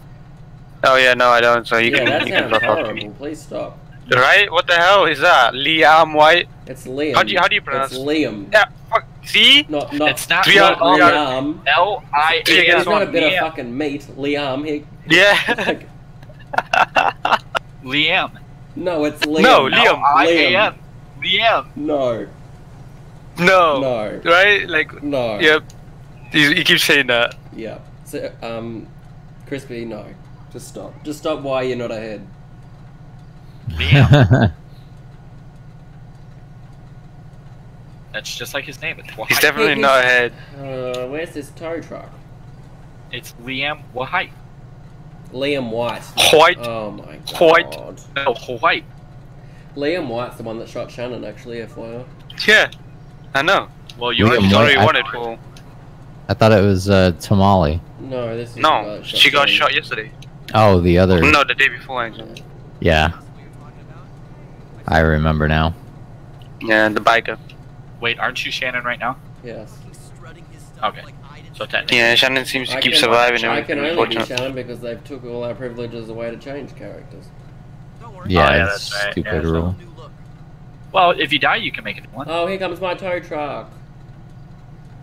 Oh yeah, no, I don't. So you yeah, can that you can sounds drop off to me. Please stop. Right? What the hell is that? Liam White? It's Liam. How do you how do you pronounce? It's Liam. Yeah. Fuck. See? Not not. It's not Three out- not three out- Liam. L I A He's not a one. bit of fucking meat. Liam. He, Yeah. Liam. no, it's Liam. No, Liam. L I A Liam. M. Liam. No. no. No. Right? Like. No. Yep. You, you keep saying that. Yeah. So, um, Crispy, no. Just stop. Just stop. Why you're not ahead? Liam. That's just like his name. It's Wahite. He's definitely He's- not ahead. Uh, where's this tow truck? It's Liam Wahite. Liam White. White. Oh my god. White. No, White. Liam White's the one that shot Shannon, actually, FYI. Yeah. I know. Well, You Liam already, White, already I- wanted for. I thought it was uh, Tamale. No, this is No, she got Shannon. shot yesterday. Oh, the other. No, the day before. Actually. Yeah. I remember now. Yeah, the biker. Wait, aren't you Shannon right now? Yes. Okay. So technically, Yeah, Shannon seems to I keep can- surviving. I can only be Shannon because they've took all our privileges away to change characters. Yeah, Oh, yeah, that's right. stupid Yeah, so- rule. Well, if you die, you can make it new one. Oh, here comes my tow truck.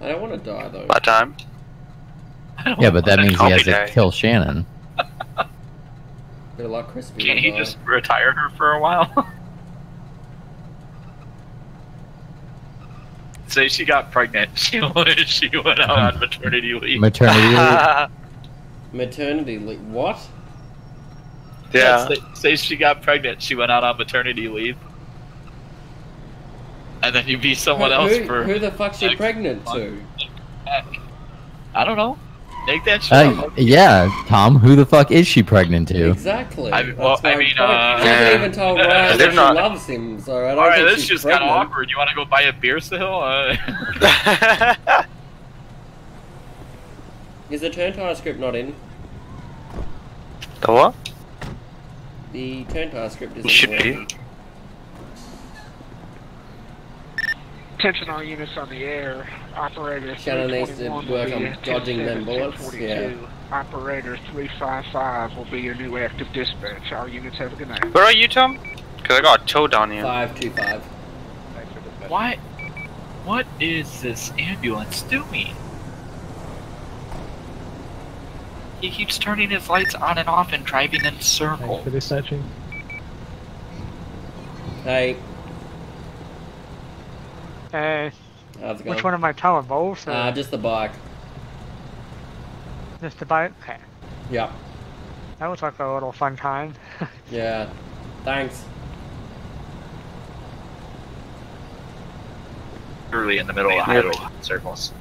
I don't want to die though. By time. Yeah, but that means he Copy has to kill Shannon. Bit of luck, crispy. Can't he will just retire her for a while? Say she got pregnant. She went, she went out on maternity leave. Maternity leave? Maternity leave. What? Yeah. Say, say she got pregnant. She went out on maternity leave. And then you be someone who, else who, for. who the fuck's she pregnant to? I don't know. Make that shit Uh, yeah, Tom, who the fuck is she pregnant to? Exactly. I, well, I mean, point. uh, She hasn't even told Ryan They're that not- she loves him, so I don't All right, think this she's just pregnant. got awkward. You want to go buy a beer still? Uh, Is the turn tire script not in? The what? The turn tire script isn't Should working. be. Attention all units on the air. Operator Shannon needs to 321 work on dodging them bullets, 1042. Operator 355 will be your new active dispatch. All units have a good night. Where are you, Tom? Because I got a tow down here. Five two five. what? What is this ambulance doing? He keeps turning his lights on and off and driving in circles. For dispatching. Hey, Hey, how's it which one am I towing? Both? Or Uh, just the bike. just the bike? Okay. Yep. That was like a little fun time. Yeah. Thanks. Literally in the middle of the highway in circles.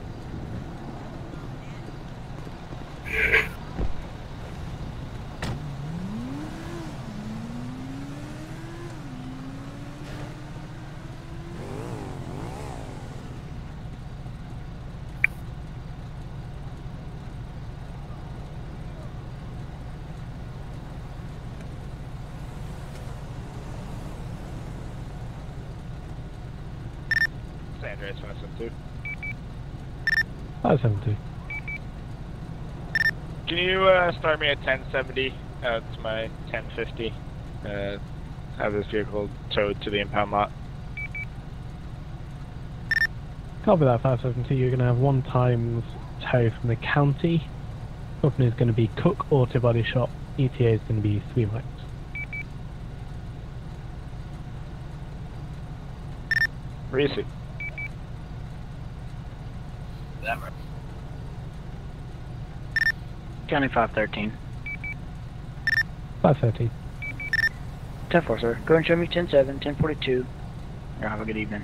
San Andreas 572. 572. Can you uh, start me at 1070? Uh, my 1050. Uh, have this vehicle towed to the impound lot. Copy that 572. You're going to have one times tow from the county. Company is going to be Cook Auto Body Shop. ETA is going to be three miles. Reese. County 513. 513. 10 4, sir. Go and show me 10 7, 1042. Or have a good evening.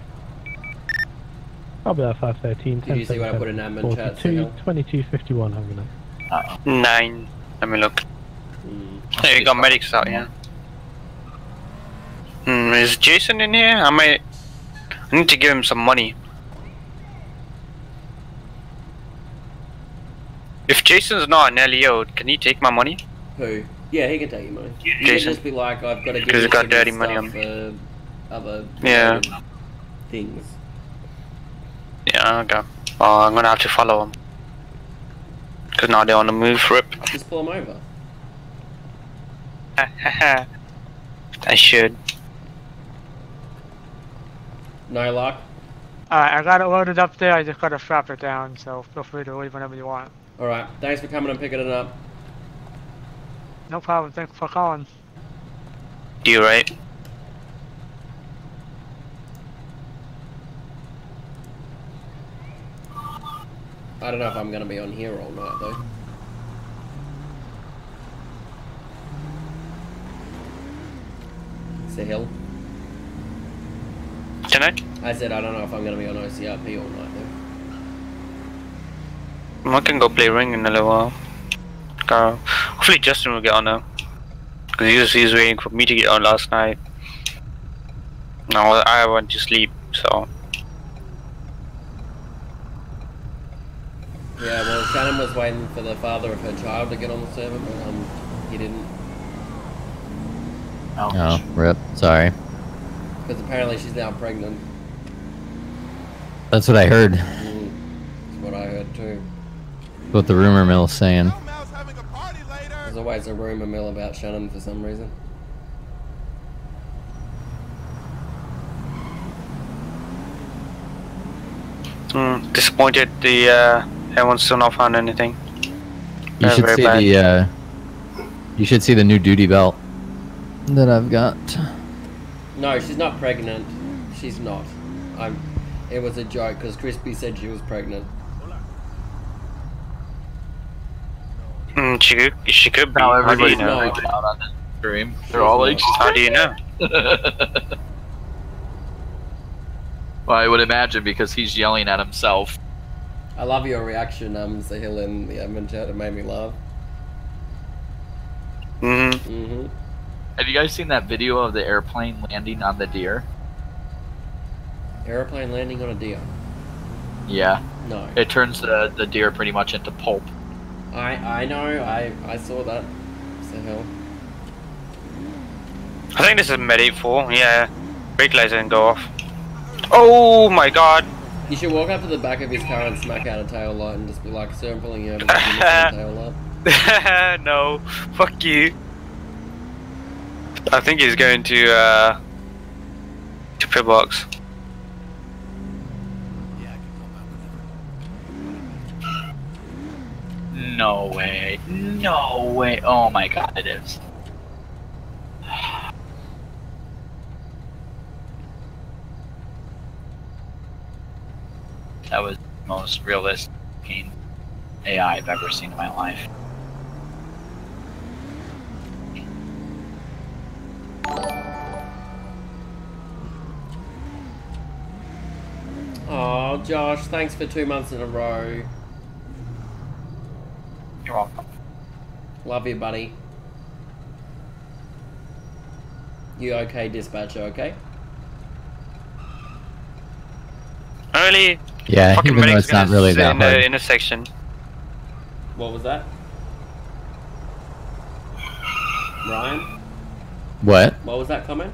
Copy that 513. Did you see what I put in admin chat, 42, Sahil? 2251. Have a good night. Nine. Let me look. Hey, you got medics out here. Hmm, is Jason in here? I might. I need to give him some money. If Jason's not an LEO, can he take my money? Who? Yeah, he can take your money. You can Jason. just be like, I've got to give Because he's got some dirty stuff money on for other Yeah. things. Yeah, okay. Oh, I'm gonna have to follow him. Because now they're on the move, rip. Just pull him over. I should. No luck. Alright, I got it loaded up there. I just gotta strap it down, so feel free to leave whenever you want. Alright, thanks for coming and picking it up. No problem. Thanks for calling. Do you right? I don't know if I'm gonna be on here all night though. Sahil? Can I? I said I don't know if I'm gonna be on OCRP all night though. I can go play ring in a little while. Uh, hopefully Justin will get on now. Because he was, he was waiting for me to get on last night. No, I went to sleep, so. Yeah, well, Shannon was waiting for the father of her child to get on the server, but um, he didn't. Oh, rip. Sorry. Because apparently she's now pregnant. That's what I heard. Mm, that's what I heard too. What the rumor mill's saying. There's always a rumor mill about Shannon for some reason. Mm, disappointed the uh, everyone's still not found anything. You Uh, should see bad. the. Uh, you should see the new duty belt that I've got. No, she's not pregnant. She's not. I'm. It was a joke because Crispy said she was pregnant. Mm, she could, she could be. Now How do you know? freaking out on this stream. They're all like, How do you know? well, I would imagine because he's yelling at himself. I love your reaction, um, Sahil in the admin chat. It made me laugh. Mm-hmm. Mm-hmm. Have you guys seen that video of the airplane landing on the deer? Aeroplane landing on a deer. Yeah. No. It turns the, the deer pretty much into pulp. I I know. I I saw that. Sahil. I think this is Med 84. Yeah. Brake lights didn't go off. Oh my god. You should walk up to the back of his car and smack out a tail light and just be like, "Sir, I'm pulling you over because you missed the tail light." no. Fuck you. I think he's going to, uh. to pillbox. No way. No way. Oh my god, it is. That was the most realistic AI I've ever seen in my life. Oh, Josh, thanks for two months in a row. You're. Love you, buddy. You okay, dispatcher? Okay. Really? Yeah, Fucking even though it's not gonna really sit that in the hard. intersection. What was that? Ryan, What? what was that comment?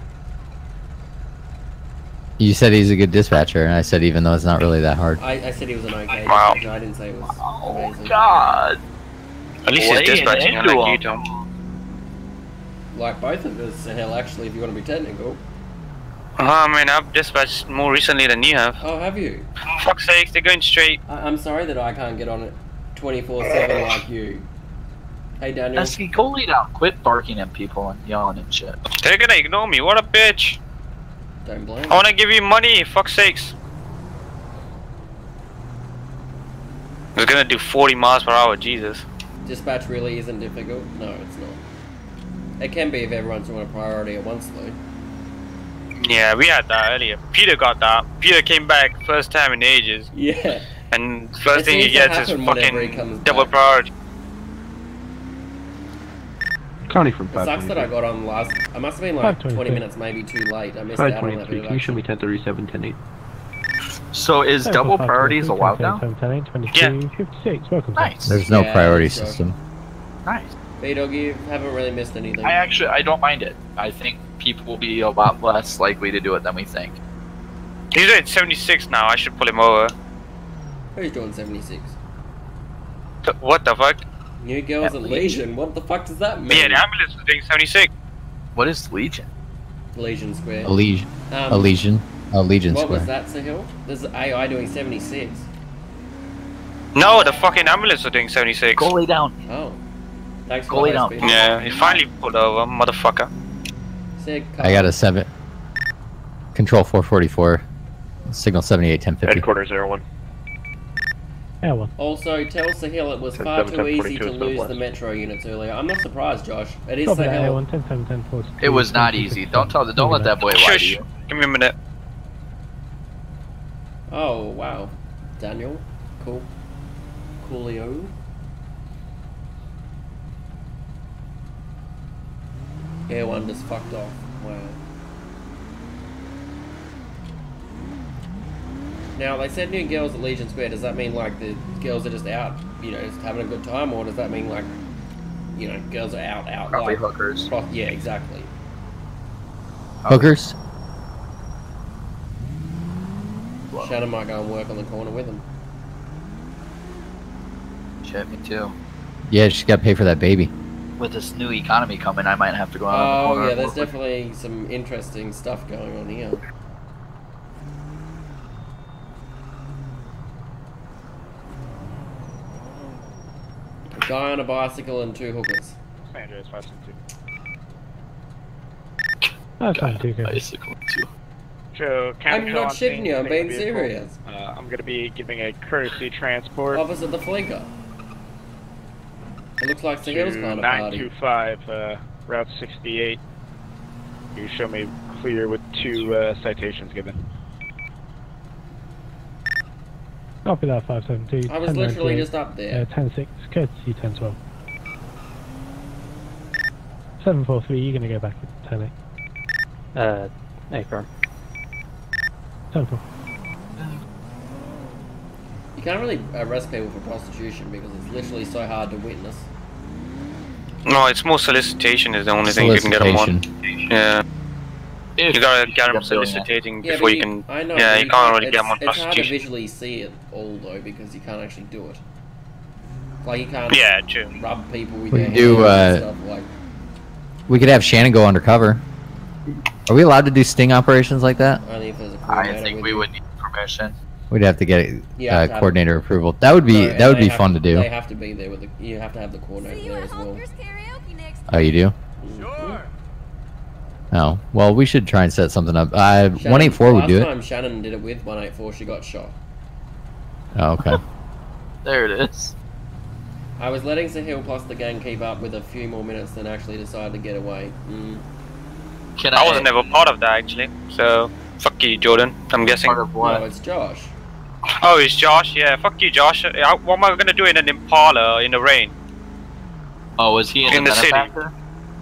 You said he's a good dispatcher, and I said even though it's not really that hard. I, I said he was an okay Wow. dispatcher. I didn't say it was oh, amazing. God. At least he's dispatching, into unlike you. Tom. Like both of us, hell, actually, if you want to be technical. Uh, I mean, I've dispatched more recently than you have. Oh, have you? Fuck's sakes, they're going straight. I, I'm sorry that I can't get on it 24/7 like you. Hey, Daniel. Esky, go lay down. Quit barking at people and yelling and shit. They're gonna ignore me. What a bitch. Don't blame. I wanna give you money. Fuck's sakes. I was gonna do 40 miles per hour. Jesus. Dispatch really isn't difficult. No, it's not. It can be if everyone's doing a priority at once, though. Yeah, we had that earlier. Peter got that. Peter came back first time in ages. Yeah. And first It thing he gets is happen whenever he fucking double back. priority. County from It sucks that I got on last. I must have been like 20 minutes, maybe too late. I missed out on that 523, can you show action. me 1037, 108? So is Seven double five priorities two, allowed ten, now? ten, ten, eight, 22, 56. Welcome. sir. Nice. There's no Yeah, priority sure. system. Nice. B-Dog, you haven't really missed anything. I actually I don't mind it. I think people will be a lot less likely to do it than we think. He's at 76 now. I should pull him over. Who's doing 76? What the fuck? New Girls at Legion. What the fuck does that mean? Yeah, the ambulance was doing 76. What is Legion? Legion Square. A legion. Um, a legion. A legion What square. was that, Sahil? There's AI doing 76. No, the fucking ambulance are doing 76. Go lay down. Oh. Thanks Go for lay down. speed. Yeah, he finally pulled over, motherfucker. Sick. I got a seven. Control 444. Signal 78 1050. Headquarters 01. Yeah, one. Also, tell Sahil it was Ten, far seven, too ten, easy to lose Southwest. the metro units earlier. I'm not surprised, Josh. It is Copy that, Sahil. 10, 7, 10, 42, It was not easy. Don't tell the, don't let that boy lie to you. Give me a minute. Oh, wow. Daniel. Cool. Coolio. Air one just fucked off. Wow. Now, they said new girls at Legion Square. Does that mean, like, the girls are just out, you know, just having a good time? Or does that mean, like, you know, girls are out, out, Probably like... hookers. pro- yeah, exactly. Hookers? Shannon might go and work on the corner with him. Shit, me too. Yeah, she's got to pay for that baby. With this new economy coming, I might have to go out on the Oh yeah, there's definitely some interesting stuff going on here. A guy on a bicycle and two hookers. San Andreas 572. That's fine, too, good. Bicycle too. Joe, I'm not on shitting you, I'm being serious. Uh, I'm going to be giving a courtesy transport Opposite the flinker. It looks like the to hills kind of party. 925 uh, Route 68. You show me clear with two uh, citations given. Copy that 572. I was literally just up there. Uh, 106, courtesy 1012. 743, you're going to go back at 10 Uh, affirm. 10 You can't really arrest people for prostitution because it's literally so hard to witness. No, it's more solicitation is the only thing you can get them on. Yeah. you gotta get them soliciting Yeah, before but you can. I know. yeah, but you can't really get them on It's hard to visually see it all though because you can't actually do it. Like you can't. Yeah, true. Rub people with We their do, hands and uh, stuff like. We could have Shannon go undercover. Are we allowed to do sting operations like that? Only if there's a I think we would need permission. We'd have to get Yeah, uh, have to have- coordinator approval. That would be No, that would be fun to do. They have to be there with the. You have to have the coordinator there as well. Oh, you do? Sure. Oh, well, we should try and set something up. Uh, Shannon- one eight four would do it. time Shannon did it with 184, she got shot. Oh, okay. There it is. I was letting Sahil plus the gang keep up with a few more minutes than actually decided to get away. Mm. Can I was never part of that actually. So fuck you, Jordan. I'm guessing. Part of what? No, it's Josh. Oh, it's Josh. Yeah, fuck you, Josh. Uh, What am I gonna do in an Impala in the rain? Oh, was he in, In the, the city.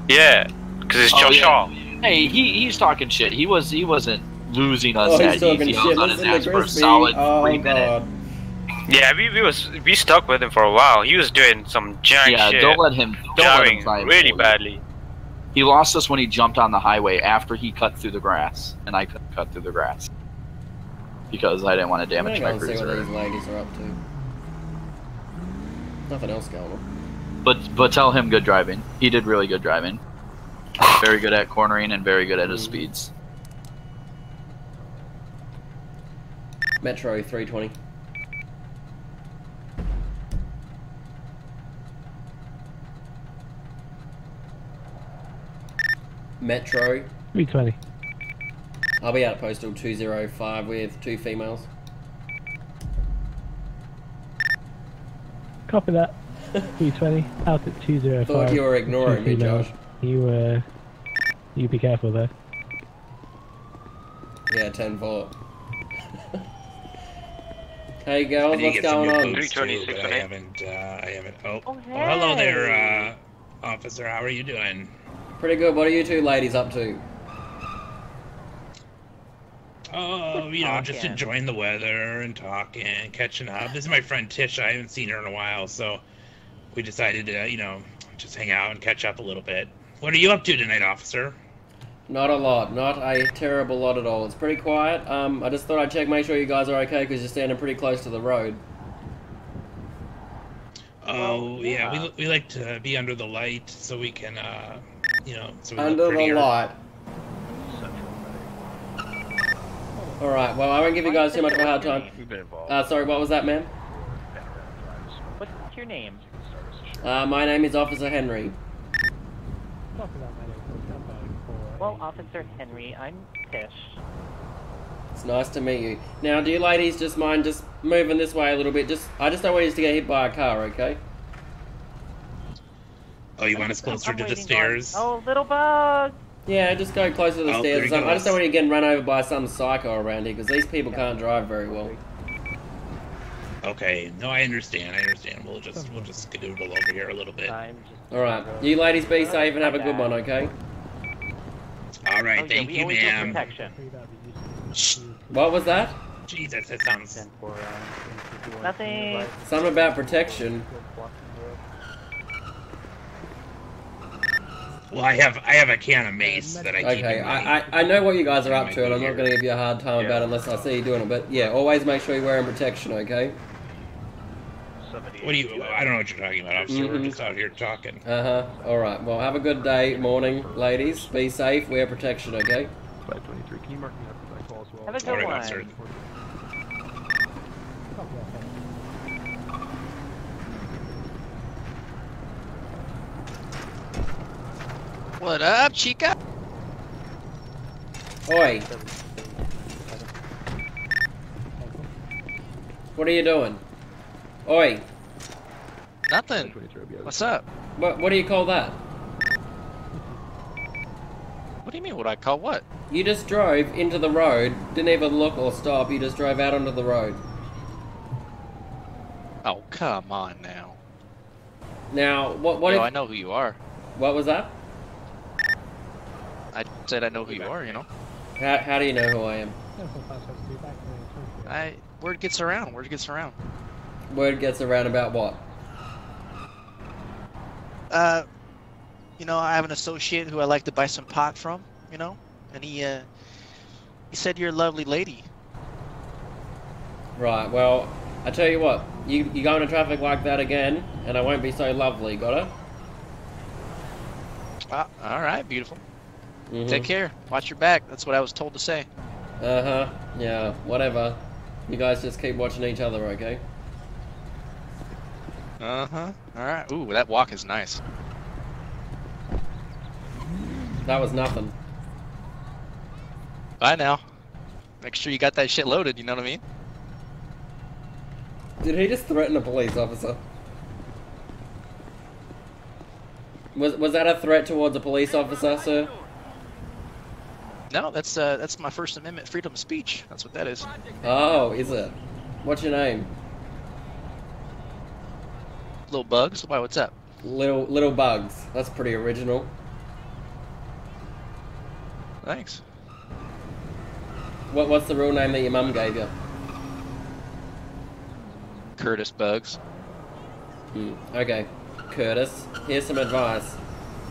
Yeah, because it's Oh, Josh yeah. Hey, he he's talking shit. He was he wasn't losing us Oh, that he's easy. shit. I was on his Listen to ass for a solid Oh, three God. minutes. Yeah, we, we was we stuck with him for a while. He was doing some jank Yeah, shit. don't let him don't let him driving try and really pull you. badly. He lost us when he jumped on the highway after he cut through the grass, and I couldn't cut through the grass because I didn't want to damage my and see what cruiser. these ladies are up to. Nothing else going on. But but tell him good driving. He did really good driving. Very good at cornering and very good at his mm. speeds. Metro 320. Metro. 320. I'll be out at postal 205 with two females. Copy that. 320. Out at 205. Thought you were ignoring me. Josh. You, uh, you be careful there. Yeah, 10 4. hey girls, I what's going on? boots too, I haven't. Uh, I haven't. Oh, oh, hello there, uh, officer. How are you doing? Pretty good. What are you two ladies up to? Oh, you know, just enjoying the weather and talking, catching up. This is my friend Tish. I haven't seen her in a while, so we decided to, you know, just hang out and catch up a little bit. What are you up to tonight, officer? Not a lot. Not a terrible lot at all. It's pretty quiet. Um, I just thought I'd check, make sure you guys are okay because you're standing pretty close to the road. Oh, yeah, we, we like to be under the light so we can, uh, you know, so we Under the prettier. light. Alright, well, I won't give you guys too much of a hard time. Uh, sorry, what was that, ma'am? What's your name? Uh, my name is Officer Henry. Well, Officer Henry, I'm Tish. It's nice to meet you. Now, do you ladies just mind just moving this way a little bit? Just, I just don't want you to get hit by a car, okay? Oh, you want us closer I'm to the waiting on- stairs? Oh, little bug! Yeah, just go closer to the Oh, stairs. there or something. he I just don't want you getting run over by some psycho around here because these people can't drive very well. Okay, no, I understand. I understand. We'll just we'll just skedoodle over here a little bit. All right, you ladies be safe and have a good one, okay? All right, Oh, thank we you, always ma'am. protection. What was that? Jesus, that sounds. Uh, Nothing. Something about protection. Well, I have I have a can of mace that I keep. Okay, in I, I, I know what you guys are up to, and I'm not going to give you a hard time about it unless I see you doing it. But yeah, always make sure you're wearing protection, okay? What do you? I don't know what you're talking about, officer. We're Mhm. just out here talking. Uh huh. All right. Well, have a good day, morning, ladies. Be safe. Wear protection. Okay. 523. Can you mark me up for my call as well? Have a good Alright, one. officer. What up, Chica? Oi. What are you doing? Oi. Nothing. What's up? What What do you call that? What do you mean? What I call what? You just drove into the road. Didn't even look or stop. You just drove out onto the road. Oh, come on now. Now, what? What? Yo, if, I know who you are. What was that? I said I know who you are. You know. How How do you know who I am? I word gets around. Word gets around. Word gets around about what? Uh, you know, I have an associate who I like to buy some pot from. You know, and he uh, he said you're a lovely lady. Right. Well, I tell you what. You you go into traffic like that again, and I won't be so lovely. Got it? Ah, all right, beautiful. Mhm. Take care. Watch your back. That's what I was told to say. Uh huh. Yeah. Whatever. You guys just keep watching each other, okay? Uh huh. All right. Ooh, that walk is nice. That was nothing. Bye now. Make sure you got that shit loaded. You know what I mean? Did he just threaten a police officer? Was was that a threat towards a police officer, sir? No, that's uh, that's my First Amendment freedom of speech. That's what that is. Oh, is it? What's your name? Little bugs. Why? What's up? Little Little Bugs. That's pretty original. Thanks. What What's the real name that your mum gave you? Curtis Bugs. Hmm. Okay, Curtis. Here's some advice.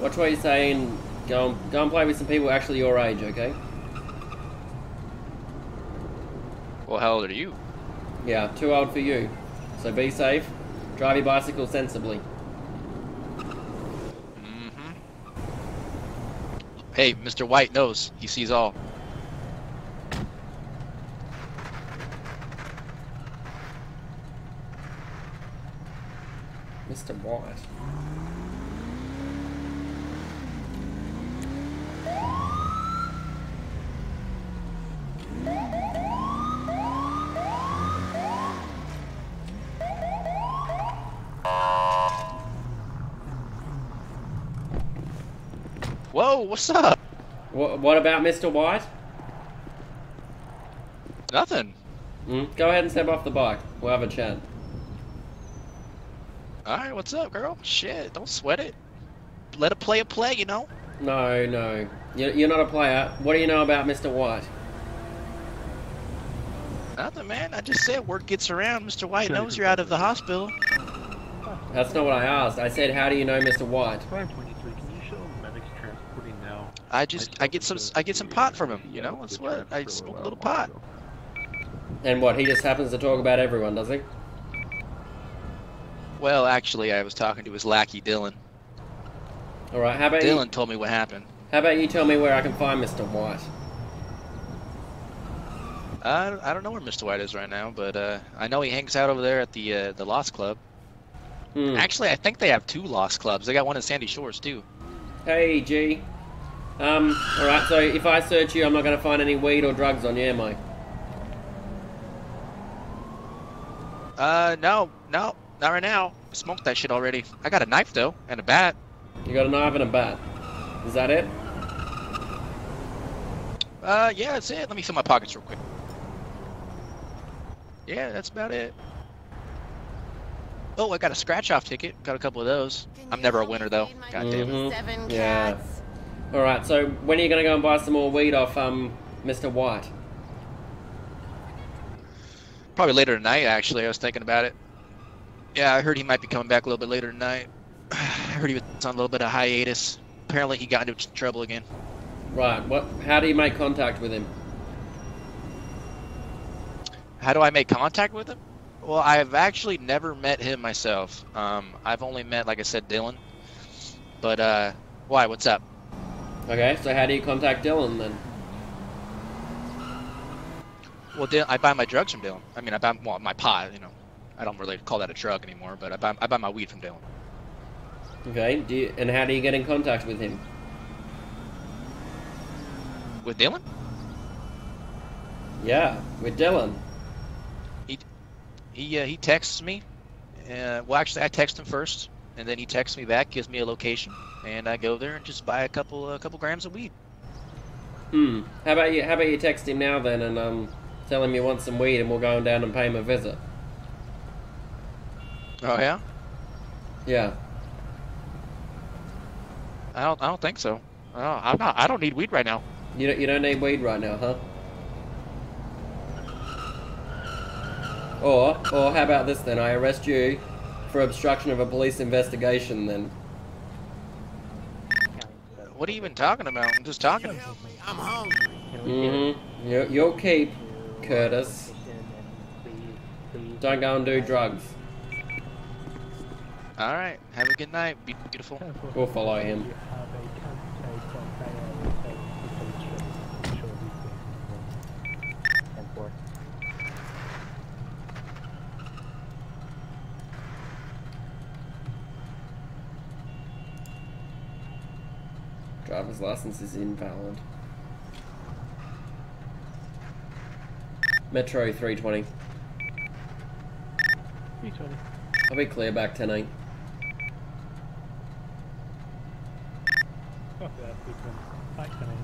Watch what you say and go and, go and play with some people actually your age. Okay? Well, how old are you? Yeah, too old for you. So be safe. Drive your bicycle sensibly. Mm-hmm. Hey, Mr. White knows. He sees all. Mr. White. What's up? What, what about Mr. White? Nothing. Mm, go ahead and step off the bike. We'll have a chat. All right, what's up, girl? Shit, don't sweat it. Let a player play, you know. No, no. You're, you're not a player. What do you know about Mr. White? Nothing, man. I just said word gets around. Mr. White knows you're out of the hospital. That's not what I asked. I said, how do you know Mr. White? I just I get some I get some pot from him. You know, that's what I smoke a little pot. And what, he just happens to talk about everyone, does he? Well, actually, I was talking to his lackey Dylan. Alright, how about Dylan you? told me what happened. How about you tell me where I can find Mr. White? I, I don't know where Mr. White is right now, but uh, I know he hangs out over there at the uh, the Lost Club. Hmm. Actually, I think they have two Lost Clubs. They got one in Sandy Shores too. Hey, G. Um, alright, so if I search you, I'm not going to find any weed or drugs on you, am I? Uh, no, no, not right now. I smoked that shit already. I got a knife though, and a bat. You got a knife and a bat. Is that it? Uh, yeah, that's it. Let me fill my pockets real quick. Yeah, that's about it. Oh, I got a scratch-off ticket. Got a couple of those. I'm never a winner though. God damn it. Mhm. Seven Yeah. Cats. Alright, so when are you going to go and buy some more weed off, um, Mr. White? Probably later tonight. Actually, I was thinking about it. Yeah, I heard he might be coming back a little bit later tonight. I heard he was on a little bit of hiatus. Apparently, he got into trouble again. Right, what, how do you make contact with him? How do I make contact with him? Well, I've actually never met him myself. Um, I've only met, like I said, Dylan. But uh, why? What's up? Okay, so how do you contact Dylan then? Well, Dylan, I buy my drugs from Dylan. I mean, I buy well my pot. You know, I don't really call that a drug anymore, but I buy I buy my weed from Dylan. Okay, do you, and how do you get in contact with him? With Dylan? Yeah, with Dylan. He he uh, he texts me. Uh, well, actually, I text him first, and then he texts me back, gives me a location, and I go there and just buy a couple a couple grams of weed. Hmm. How about you? How about you text him now then, and um, tell him you want some weed, and we'll go down and pay him a visit. Oh yeah? Yeah. I don't I don't think so. I don't, I'm not. I don't need weed right now. You don't, you don't need weed right now, huh? Or, or how about this then? I arrest you for obstruction of a police investigation then. What are you even talking about? I'm just talking. To help me. I'm hungry. Mm-hmm. You, you'll keep, Curtis. Don't go and do drugs. All right. Have a good night. Be beautiful. We'll follow him. Driver's license is invalid. Metro 320. 320. I'll be clear back 10 8. Copy that, 320. Back to me.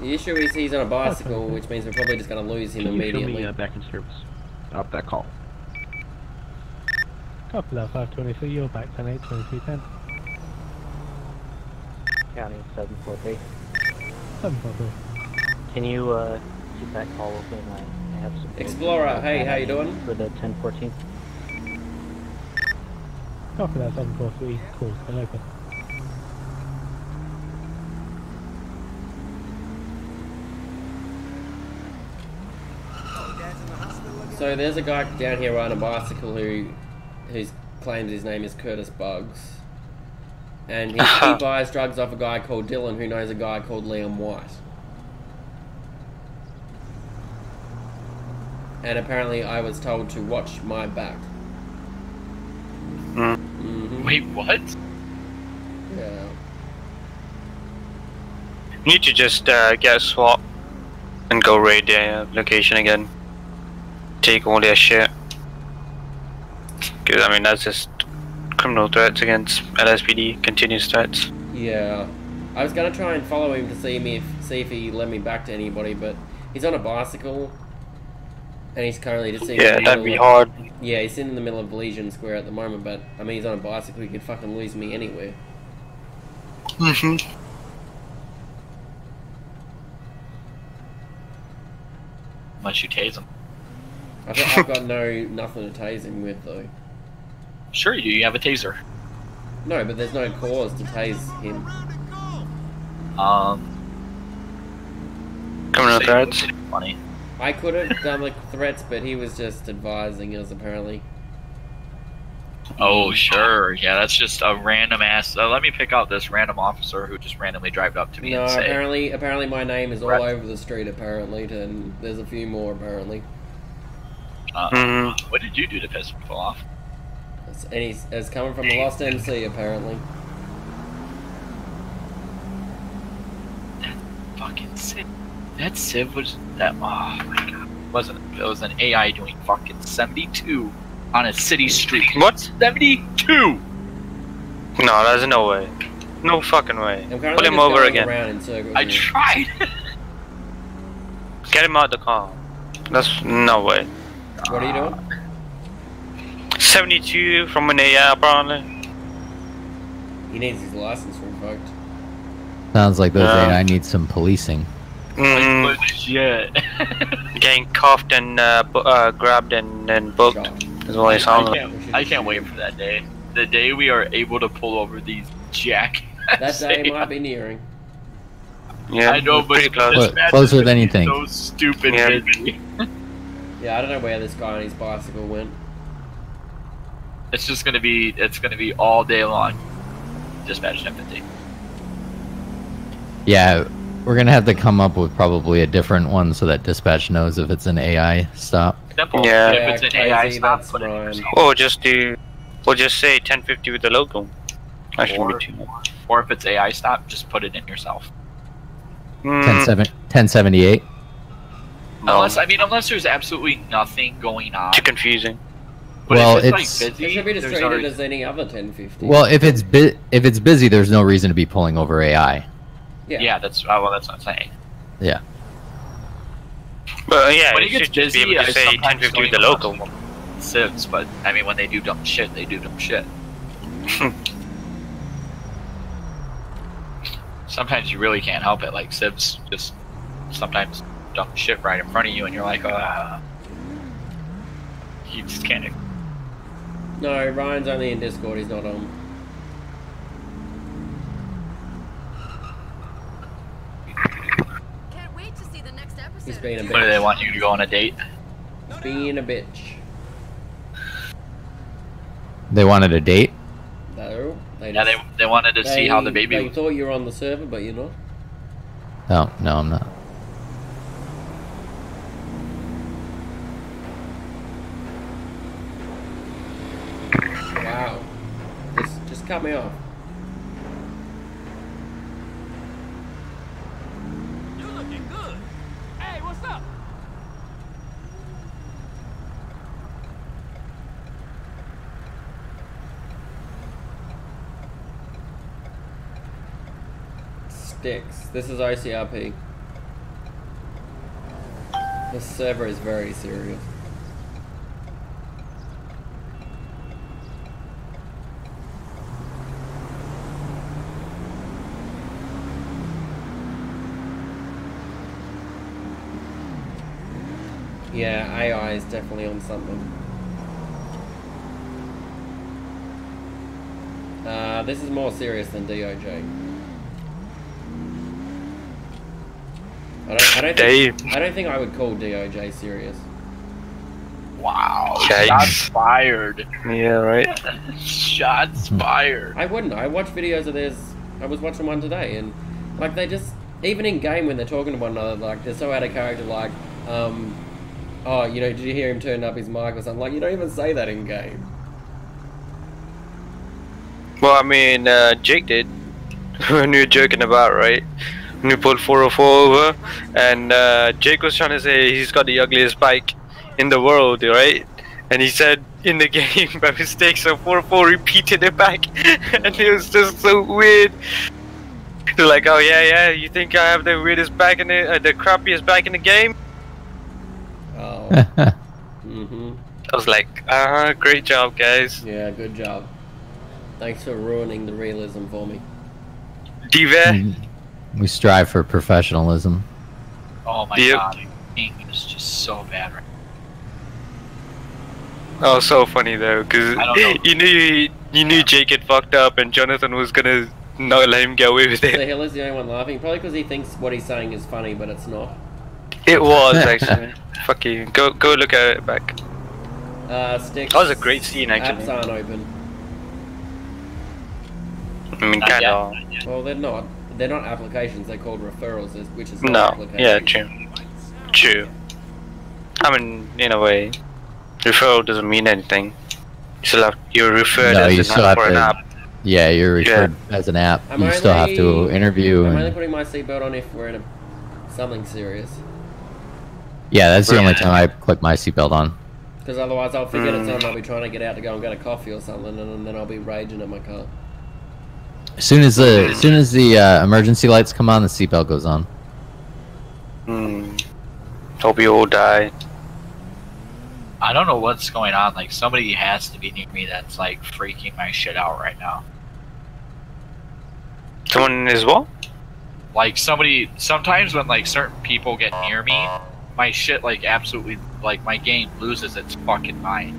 The issue is he's on a bicycle, which means we're probably just going to lose him Can you show immediately. me uh, back in service? Off that call. Copy that, 523. You're back 10 8, 2310. County 743. 743. Can you uh, keep that call open? I have some. Explorer, hey, how you doing? For the 1014. Copy that, 743. Call's still open. So there's a guy down here riding a bicycle who who claims his name is Curtis Bugs. And he, he buys drugs off a guy called Dylan who knows a guy called Liam White. And apparently I was told to watch my back. Mhm. Wait, what? Yeah. Need to just uh, get a SWAT and go raid their uh, location again. Take all their shit. Cause I mean that's just criminal threats against LSPD, continuous threats. Yeah. I was gonna try and follow him to see me if see if he led me back to anybody, but he's on a bicycle and he's currently just sitting Yeah, in the that'd middle be of- hard. Yeah, he's in the middle of Legion Square at the moment, but I mean he's on a bicycle, he could fucking lose me anywhere. Mm-hmm. Unless you tase him. I've got, I've got no nothing to tase him with though. Sure you do, you have a taser. No, but there's no cause to tase him. Um. Criminal say threats? Funny. I could have done the threats, but he was just advising us apparently. Oh, sure. Yeah, that's just a random ass. Uh, let me pick out this random officer who just randomly drove up to me No, and say, apparently, apparently my name is all Right. over the street. Apparently, and there's a few more. Apparently, uh, Mhm. "What did you do to piss people off?" It's, and he's it's coming from the Lost MC. Apparently, That Fucking Civ. That Civ was that. Oh my god, wasn't it? It was an AI doing fucking seventy-two on a city street. What? Seventy-two. No, there's no way. No fucking way. I'm Pull him over again. around in circles. I tried. Get him out of the car. That's no way. What are you doing? 72 from an AI apparently. He needs his license revoked. Sounds like those Yeah. AI need some policing. Mm, Legit. getting cuffed and uh, bu- uh, grabbed and, and booked is what it sounds I like. can't, I can't wait for that day. The day we are able to pull over these jack. That day might be nearing. Yeah, I know, but close. Clo- dispatch closer than you think. So stupid Yeah. Yeah, I don't know where this guy on his bicycle went. It's just gonna be. It's gonna be all day long. Dispatch empathy. Yeah, we're gonna have to come up with probably a different one so that dispatch knows if it's an AI stop. Simple. Yeah. If it's an crazy, AI stop, put it in Or just do, or just say 1050 with the logo. That shouldn't Or, be too much. or if it's AI stop, just put it in yourself. Mm, 10, 1078. no, Unless I mean, unless there's absolutely nothing going on. too confusing. But Well, if it's, it's- like It should be just there's treated already, as any other 1050. Well, if it's bu- if it's busy, there's no reason to be pulling over AI. yeah. yeah. that's uh, well, that's what I'm saying. Yeah. But uh, yeah, when you it gets should just busy, be able to say 1050 don't with the local logo. watch Civs, but I mean, when they do dumb shit, they do dumb shit. sometimes you really can't help it. Like Civs just sometimes dump shit right in front of you, and you're like, uh, you just can't. No, Ryan's only in Discord. He's not on. Can't wait to see the next episode. He's being a bitch. What do they want you to go on a date? Being a bitch. They wanted a date. No. They Yeah, they they wanted to see how the baby. They thought you were on the server, but you're not. No, no, I'm not. Wow. Just, just cut me off. You looking good. Hey, what's up? Sticks. This is OCRP. The server is very serious. Yeah, AI is definitely on something. Uh, this is more serious than DOJ. I don't, I don't think I don't think I would call DOJ serious. Wow. Yikes. Shots fired. Yeah, right. Shots fired. I wouldn't. I watch videos of this. I was watching one today, and like they just even in game when they're talking to one another, like they're so out of character. Like, um, oh, you know, did you hear him turn up his mic or something? Like, you don't even say that in game. Well, I mean, uh, Jake did. when we were joking about, right? When we pulled 404 over, and uh, Jake was trying to say he's got the ugliest bike in the world, right? And he said in the game by mistake, so 404 repeated it back, and it was just so weird. They're like, oh yeah, yeah, you think I have the weirdest bike in the, uh, the crappiest bike in the game? Oh. mm-hmm. I was like, ah, great job, guys. Yeah, good job. Thanks for ruining the realism for me. Diva. We strive for professionalism. Oh my Yep. god, King is just so bad right Oh, so funny though, because I don't know. you knew you knew Jake had fucked up, and Jonathan was gonna not let him get away with it. The it. hell is the only one laughing? Probably because he thinks what he's saying is funny, but it's not. It was actually. Fuck you. Go go look at it back. Uh, sticks. That was a great scene, actually. Apps aren't open. I mean, kind of. Well, they're not. They're not applications. They're called referrals, is- which is not No. applications. Yeah, true. True. I mean, in a way, referral doesn't mean anything. You still have you're referred No, as you an still app have for an to- app. Yeah, you're Yeah. referred as an app. I'm you still have to interview I'm and only putting my seatbelt on if we're in a, something serious. Yeah, that's the only time I put my seatbelt on. Because otherwise, I'll forget it's Mm. on. I'll be trying to get out to go and get a coffee or something, and then I'll be raging at my car. As soon as the as soon as the uh, emergency lights come on, the seatbelt goes on. Hmm. Hope you all die. I don't know what's going on. Like somebody has to be near me that's like freaking my shit out right now. Someone is what? Like somebody. Sometimes when like certain people get near me, my shit like absolutely like my game loses its fucking mind.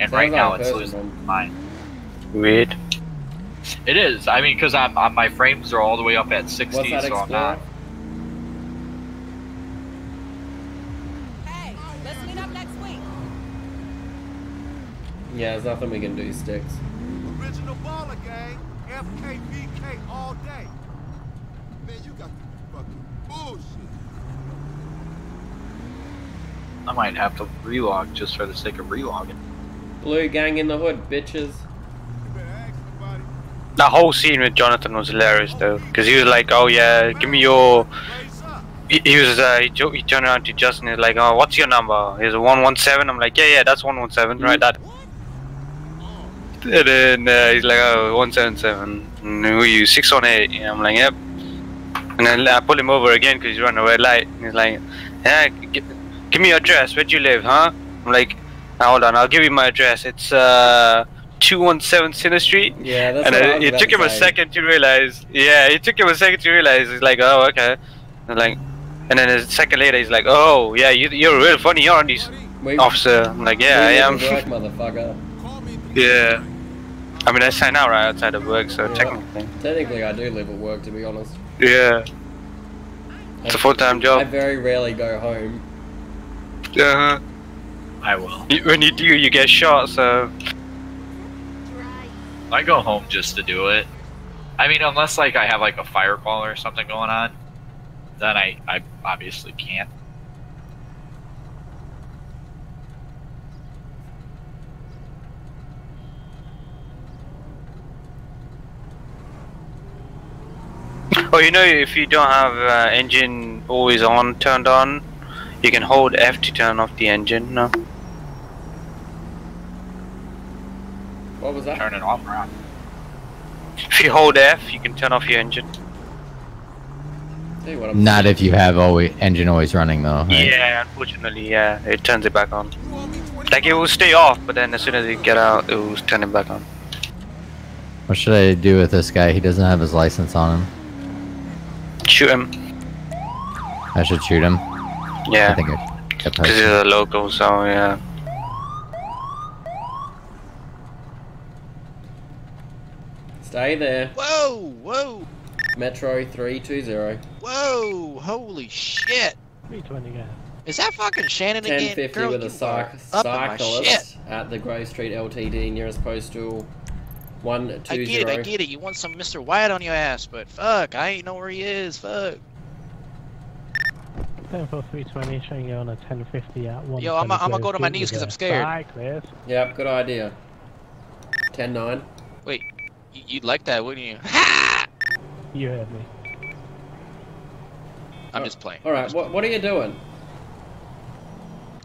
And Sounds right now it's person. losing its mind. Weird. It is. I mean, because I'm, I'm, my frames are all the way up at 60, so Explorer? I'm not. Hey, let's meet up next week. Yeah, there's nothing we can do, sticks. Original baller gang, FKVK all day. Man, you got the fucking bullshit. I might have to relog just for the sake of relogging. Blue gang in the hood, bitches. That whole scene with Jonathan was hilarious though, because he was like, "Oh yeah, give me your." He, he was uh, he, jo- he turned around to Justin. He's like, "Oh, what's your number?" He's one one seven. I'm like, "Yeah, yeah, that's one one seven. Right, that." And then uh, he's like, "Oh, one seven seven. And who are you? Six one eight. Yeah, I'm like, "Yep." And then I pull him over again because he's running a red light. And he's like, "Yeah, g- give me your address. Where do you live, huh?" I'm like, "Ah, "Hold on, I'll give you my address. It's uh." 217 Center Street. Yeah, that's and what uh, I it took to him a second to realize. Yeah, it took him a second to realize. He's like, oh, okay. And like, and then a second later, he's like, oh, yeah, you, you're real funny, you're on this We- officer. I'm like, yeah, I am. motherfucker. yeah. I mean, I sign out right outside of work, so Yeah. technically, Technically, I do live at work, to be honest. yeah. It's a full-time job. I very rarely go home. Uh-huh. I will. When you do, you get shot. So I go home just to do it. I mean, unless like I have like a fire call or something going on, then I I obviously can't. Oh, you know, if you don't have uh, engine always on, turned on, you can hold F to turn off the engine. No. What was that? Turn it off, right? If you hold F, you can turn off your engine. Tell you what, I'm Not if you have always engine always running though. Right? Yeah, unfortunately, yeah, it turns it back on. Like it will stay off, but then as soon as you get out, it will turn it back on. What should I do with this guy? He doesn't have his license on him. Shoot him. I should shoot him. Yeah. I think I should. Because he's a local, so yeah. Stay there. Whoa, whoa, Metro 320. whoa! Holy shit! 320 gas. Is that fucking Shannon again? 1050 with a you cyc- are up in my shit. cyclist at the Grove Street LTD nearest postal 120. I get it, I get it. You want some Mr. White on your ass, but fuck, I ain't know where he is. Fuck. 10 for 320, showing you on a 1050 at 1. Yo, I'ma- I'ma go to my knees 'cause I'm scared. Cyclist. Yep, good idea. 10-9. Wait, you'd like that, wouldn't you? You heard me. I'm just playing. Alright, what, what are you doing?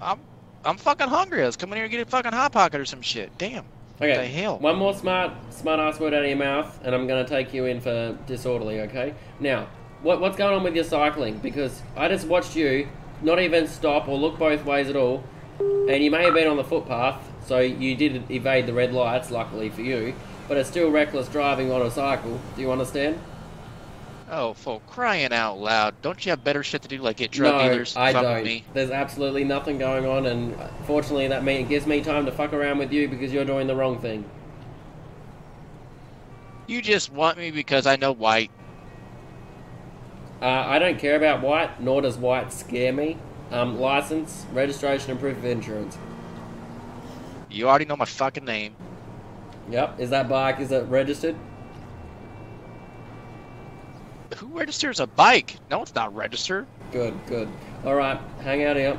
I'm I'm fucking hungry. I was coming here to get a fucking hot pocket or some shit. Damn. Okay, What the hell? one more smart smart ass word out of your mouth, and I'm gonna take you in for disorderly, okay? Now, what what's going on with your cycling? Because I just watched you not even stop or look both ways at all, and you may have been on the footpath, so you did evade the red lights, luckily for you, but it's still reckless driving on a cycle. Do you understand? Oh, for crying out loud! Don't you have better shit to do, like get drug no, dealers? I don't. Me? There's absolutely nothing going on, and fortunately, that mean, it gives me time to fuck around with you because you're doing the wrong thing. You just want me because I know white. Uh, I don't care about white, nor does white scare me. Um, license, registration, and proof of insurance. You already know my fucking name. Yep. Is that bike? Is it registered? Who registers a bike? No, it's not registered. Good, good. All right, hang out here.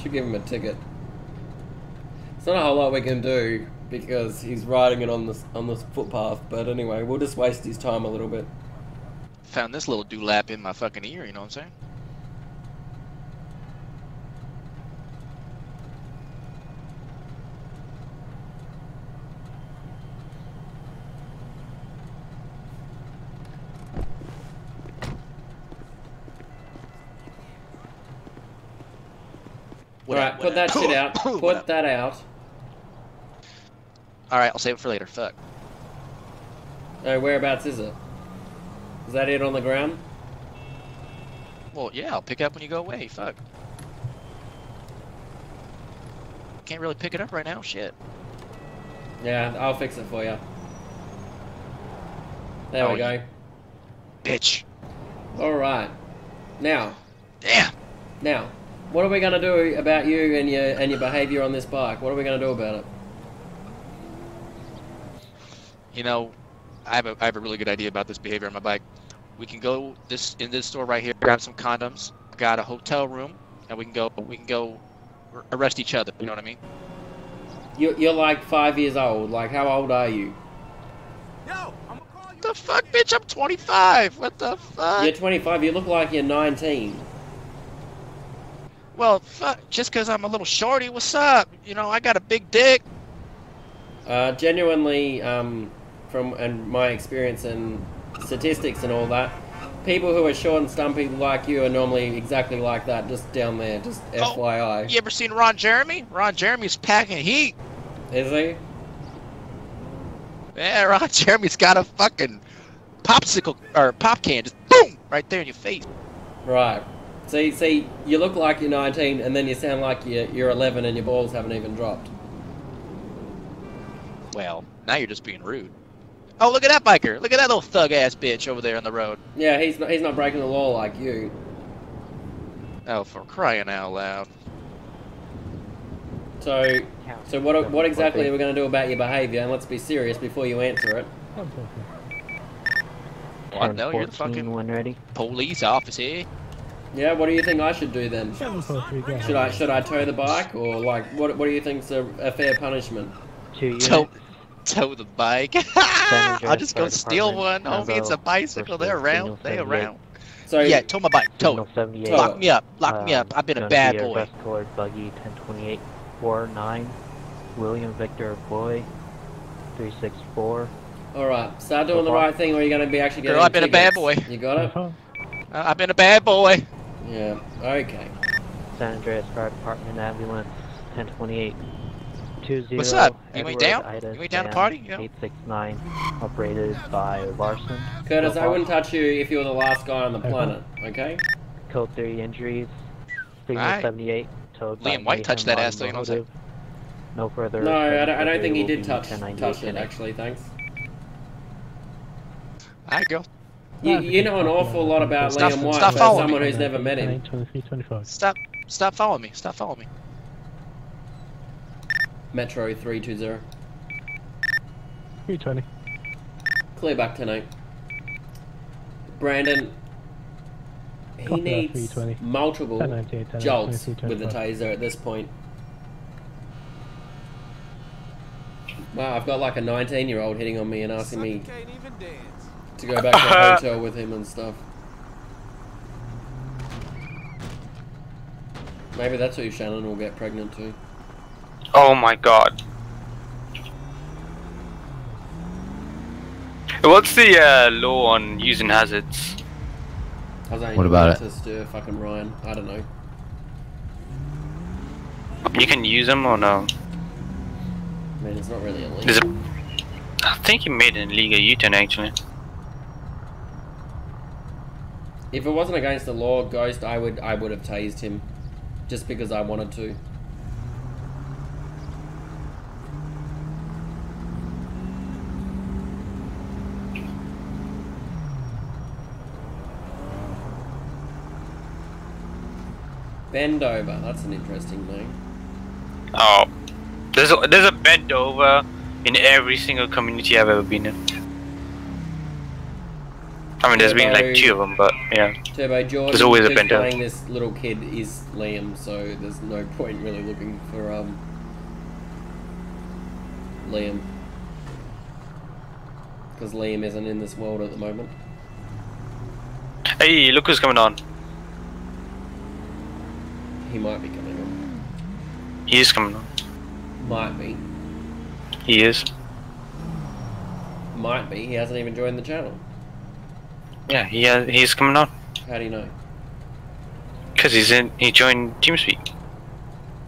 Should give him a ticket. It's not a whole lot we can do because he's riding it on this on this footpath. But anyway, we'll just waste his time a little bit. Found this little dewlap in my fucking ear. You know what I'm saying? All right, put that shit out. Put that out. All right, I'll save it for later. Fuck. Hey, whereabouts is it? Is that it on the ground? Well, yeah, I'll pick it up when you go away. Fuck. Can't really pick it up right now. Shit. Yeah, I'll fix it for you. There Oh, we go. Bitch. All right. Now. Damn. Now, what are we gonna do about you and your and your behaviour on this bike? What are we gonna do about it? You know, I have a I have a really good idea about this behavior on my bike. We can go this in this store right here, grab some condoms, got a hotel room, and we can go we can go arrest each other. You know what I mean? You you're like five years old. Like how old are you? Yo, I'm the fuck, bitch! I'm 25. What the fuck? You're 25. You look like you're 19. Well, fuck. Just because I'm a little shorty, what's up? You know, I got a big dick. Uh, genuinely, um, from and my experience and statistics and all that, people who are short and stumpy like you are normally exactly like that, just down there. Just oh, FYI. You ever seen Ron Jeremy? Ron Jeremy's packing heat. Is he? Yeah, Ron Jeremy's got a fucking popsicle or pop can, just boom, right there in your face. Right. See, see, you look like you're 19, and then you sound like you're, you're 11, and your balls haven't even dropped. Well, now you're just being rude. Oh, look at that biker! Look at that little thug ass bitch over there on the road. Yeah, he's not, he's not breaking the law like you. Oh, for crying out loud! So, so what what exactly are we going to do about your behaviour? And let's be serious before you answer it. Well, I know you're the fucking when ready. police officer. Yeah, what do you think I should do then? Seven four three go. Should I should I tow the bike or like what what do you think's a, a fair punishment? Two units. Tow, tow the bike. I'll just go steal one, Department, homie. It's a bicycle. They're around. Signal They 78. around. So yeah, tow my bike. Tow Signal it. Lock me up. Lock me Um, up. I've been a gonna bad be your boy. West Colored Buggy 1028 49 William Victor Boy 364. All right, start doing the right thing, or you're going to be actually getting. Girl, I've been a bad boy. You got it? Uh, I've been a bad boy. Yeah. Okay. San Andreas Fire Department Ambulance 1028 20 What's up? You ain't Edward down? Ida You ain't down to party? Yeah. 869 operated by Larson. Curtis, So I wouldn't touch you if you were the last guy on the planet. Okay. Code 3 injuries. Signal Alright. 78 towed Liam White touched that Mayhem ass, though, you know what I'm saying? No further. No, I don't, I don't think he did touch 1098 touch it. Actually, thanks. Alright, girl. You, you know an awful lot about Stop- Liam White stop for someone me. who's never met him. 23, 25. Stop. Stop following me. Stop following me. Metro three two zero. 320. Clear back tonight. Brandon. He Copy needs 320. multiple 1098, 1098, jolts 23, with the 25. taser at this point. Wow, I've got like a 19 year old hitting on me and asking me to go back to the hotel with him and stuff. Maybe that's who Shannon will get pregnant to. Oh my god. What's the uh, law on using hazards? I was only What about to fucking Ryan. I don't know. You can use them or no? I mean, it's not really illegal. There's a, I think you made an illegal U-turn actually. If it wasn't against the law, Ghost, I would I would have tased him, just because I wanted to. Bend over. That's an interesting name. Oh, there's a, there's a bend over in every single community I've ever been in. I mean, there's been like two of them, but yeah. Turbo Jordan, There's always a who's bend over. playing this little kid is Liam, so there's no point really looking for um Liam. Because Liam isn't in this world at the moment. Hey, look who's coming on. He might be coming on. He is coming on. Might be. He is. Might be. He hasn't even joined the channel. Yeah, he has, he's coming on. How do you know? Cause he's in. He joined TeamSpeak.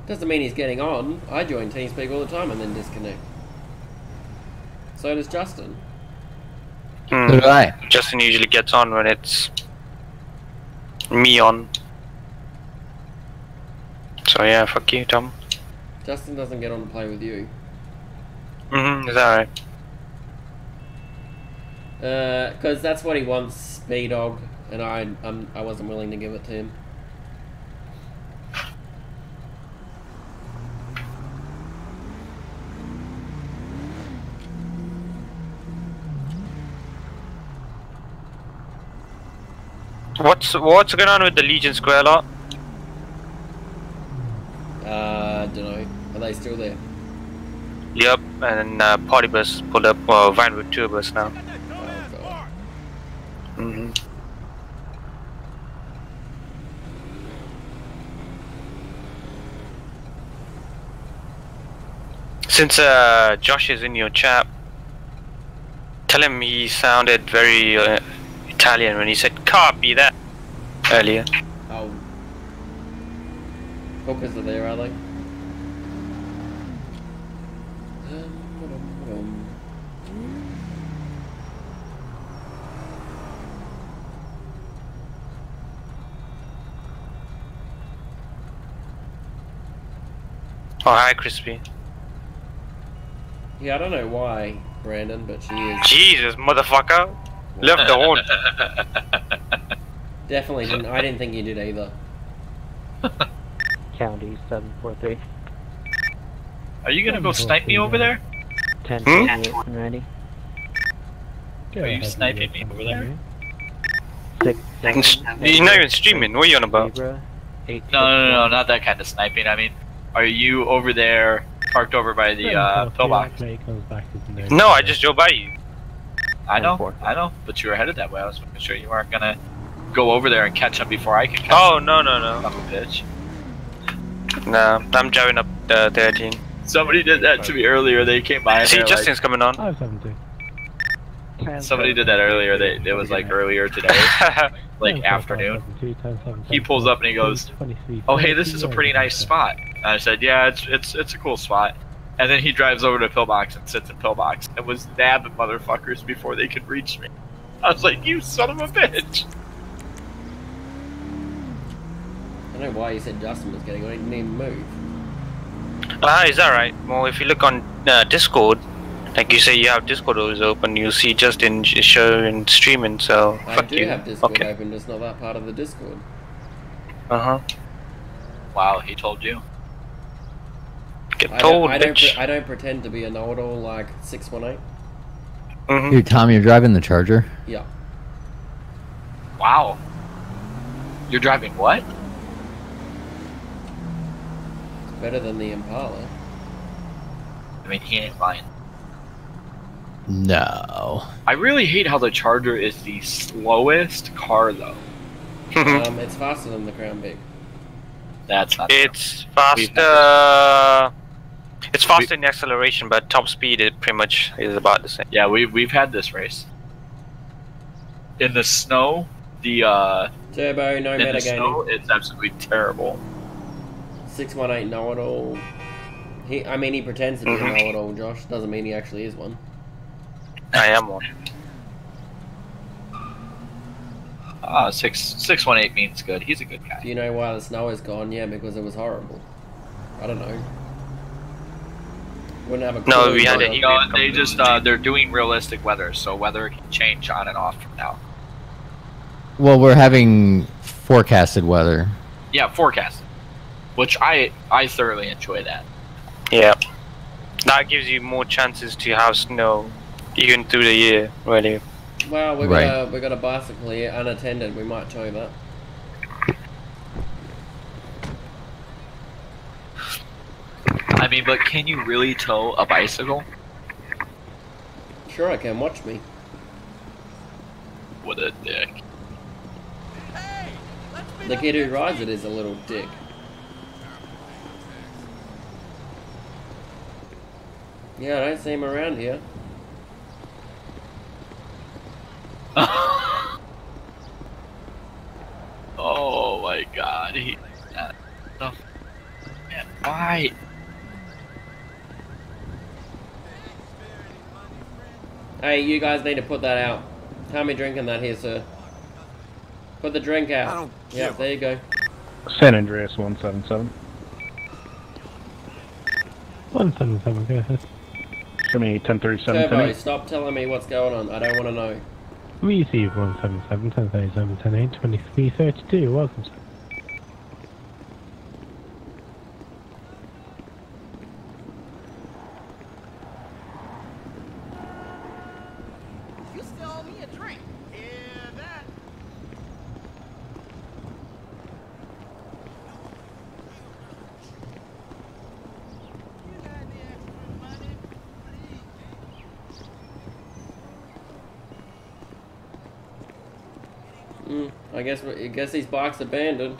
Doesn't mean he's getting on. I join TeamSpeak all the time and then disconnect. So does Justin. Hmm. So do I. Justin usually gets on when it's me on. So yeah, fuck you, Tom. Justin doesn't get on to play with you. Mm-hmm. Is that right? Because Uh, that's what he wants, B Dog. and I I'm, I wasn't willing to give it to him. What's what's going on with the Legion Square lot? Uh, don't know. Are they still there? Yep, and uh, party bus pulled up. Well, van with two of us now. hmm Since uh, Josh is in your chat, tell him he sounded very uh, Italian when he said "copy that" earlier. Hookers are there, are they? Oh, hi, Crispy. Yeah, I don't know why, Brandon, but she is. Jesus, motherfucker! Left the horn. Definitely didn't. I didn't think you did either. County 743. Are you gonna go snipe me over there? 1028 and ready. Are you sniping me over there? Six, You're not even streaming. What are you on about? Zebra, No, no, no, no, not that kind of sniping. I mean, are you over there, parked over by the uh, pillbox? No, I just drove by you. I know, I know, but you were headed that way. I was making sure you weren't gonna go over there and catch him before I could catch Oh him. no no no. Son of a bitch. No, I'm driving up uh, 13. Somebody did that to me earlier. They came by and See, Justin's like, coming on. 572. somebody did that earlier. They it was like earlier today, like afternoon. He pulls up and he goes, "Oh hey, this is a pretty nice spot." And I said, "Yeah, it's it's it's a cool spot." And then he drives over to Pillbox and sits in Pillbox and was nabbing motherfuckers before they could reach me. I was like, "You son of a bitch!" I don't know why you said Justin was getting on. He didn't even move. Ah, is that right? Well, if you look on uh, Discord, like you say, you have Discord always open. You'll see Justin j- show and streaming. So I fuck do you. have Discord okay. open, just not that part of the Discord. Uh huh. Wow, he told you. Get I told, don't, I don't, bitch. pre- I don't pretend to be a know-it-all like 618. Mm-hmm. Dude, Tom, you're driving the Charger? Yeah. Wow. You're driving what? It's better than the Impala. I mean, he ain't lying. No. I really hate how the Charger is the slowest car, though. um, it's faster than the Crown Vic. That's not. It's faster. It's faster in acceleration, but top speed it pretty much is about the same. Yeah, we've we've had this race. In the snow, the uh, Turbo, no in the meta snow, it's absolutely terrible. 618 know-it-all. He, I mean, he pretends to be Mhm. a know-it-all, Josh. Doesn't mean he actually is one. I am one. Ah, six six one eight means good. He's a good guy. Do you know why the snow is gone? Yeah, because it was horrible. I don't know. Wouldn't have a No, clue, we had but- a heat No, they just uh, they're doing realistic weather, so weather can change on and off from now. Well, we're having forecasted weather. Yeah, forecast, which I I thoroughly enjoy that. Yeah. That gives you more chances to have snow even through the year, really. Well, we Right. got a we got a bicycle here unattended. We might tow that. I mean, but can you really tow a bicycle? Sure, I can. Watch me. What a dick. The kid who rides it is a little dick. Yeah, I don't see him around here. Oh my god, he. That, the, man, why? Hey, you guys need to put that out. Tell me drinking that here, sir. Put the drink out. Yeah, there you go. San Andreas 177. 177, go ahead. Show me 1037 Turbo, Penny. stop telling me what's going on. I don't want to know. Receive 177, 1037, 108, 2332. Welcome, sir. You still owe me a drink. Yeah, that. Mm, I guess these guess bike's abandoned.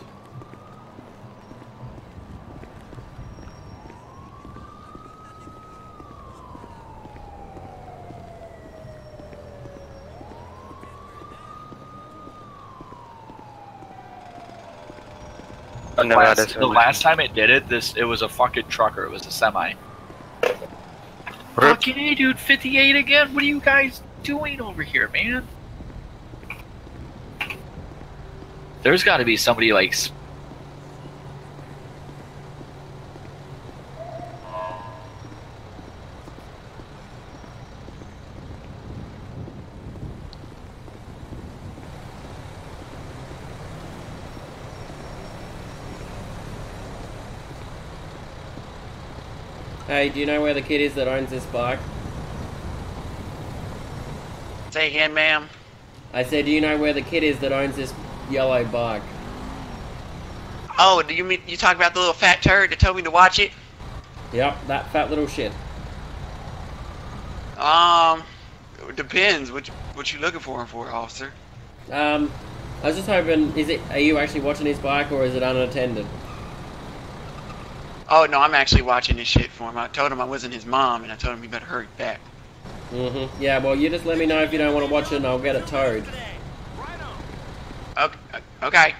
The Nevada last, the last time it did it, this it was a fucking trucker. It was a semi. Fucking A, dude, 58 again. What are you guys doing over here, man? There's got to be somebody like. Hey, do you know where the kid is that owns this bike? Say again, ma'am. I said, do you know where the kid is that owns this yellow bike? Oh, do you mean you talk about the little fat turd that told me to watch it? Yep, that fat little shit. Um, it depends. What you, what you looking for him for, officer? Um, I was just hoping, is it? Are you actually watching his bike or is it unattended? Oh no, I'm actually watching this shit for him. I told him I wasn't his mom, and I told him he better hurry back. Mm-hmm. Yeah, well, you just let me know if you don't want to watch it and I'll get it towed. Okay.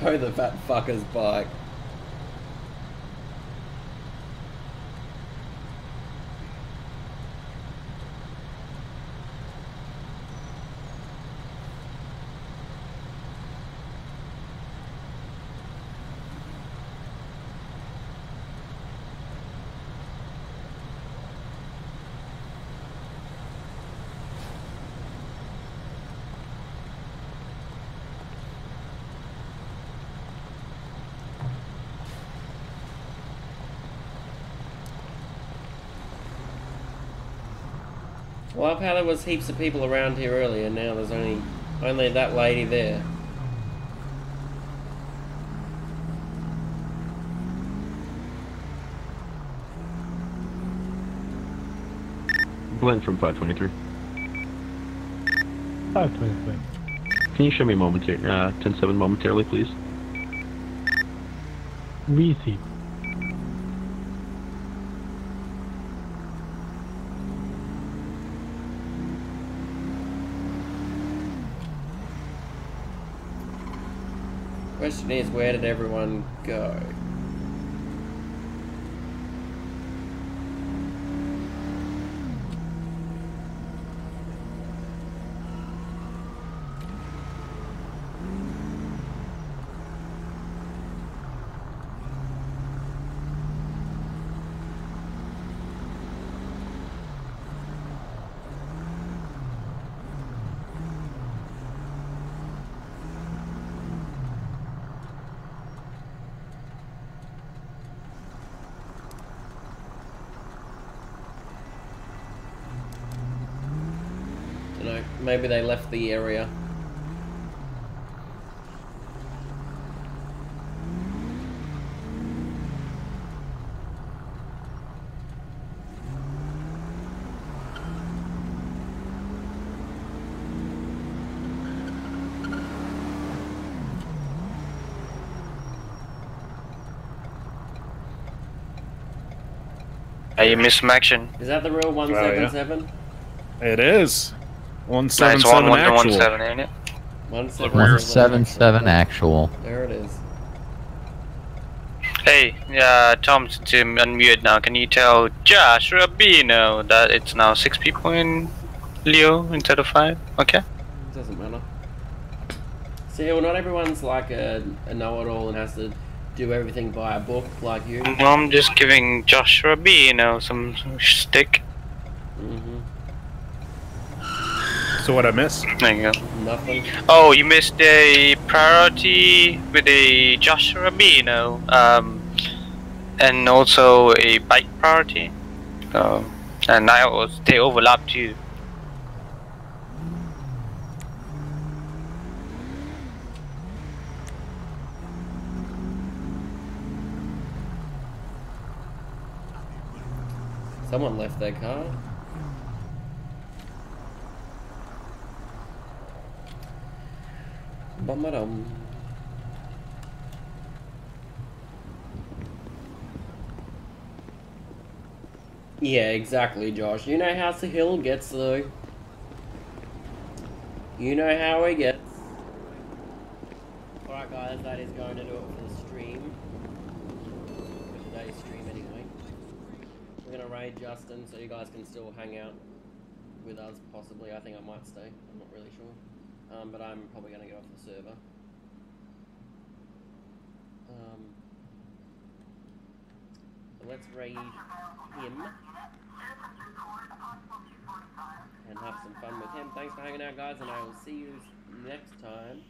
Tow the fat fucker's bike. Well, I've there was heaps of people around here earlier. Now there's only only that lady there. Glenn from 523. 523. Can you show me momentarily, uh, 10-7 momentarily, please? Receive. Question is, where did everyone go? Maybe they left the area. Hey, you missed some action. Is that the real 177? It is. Nice 177 one, one actual. one seven, ain't it? 177 actual. There it is. Hey, yeah, Tom, since I'm unmuted now, can you tell Josh Rabino that it's now six people in Leo instead of five? Okay. It Doesn't matter. See, well, not everyone's like a, a know-it-all and has to do everything by a book like you. No, I'm just giving Josh B, you know, some, some stick. So what I miss? There you go. Nothing. Oh, you missed a priority with a Joshua B, you um, and also a bike priority. So, and I was they overlapped you. Someone left their car. Yeah, exactly, Josh. You know how Sahil gets though. You know how he gets. Alright guys, that is going to do it for the stream. For today's stream anyway. We're gonna raid Justin so you guys can still hang out with us possibly. I think I might stay. I'm not really sure. Um, but I'm probably gonna get off the server. Um, so let's raid him and have some fun with him. Thanks for hanging out, guys, and I will see you next time.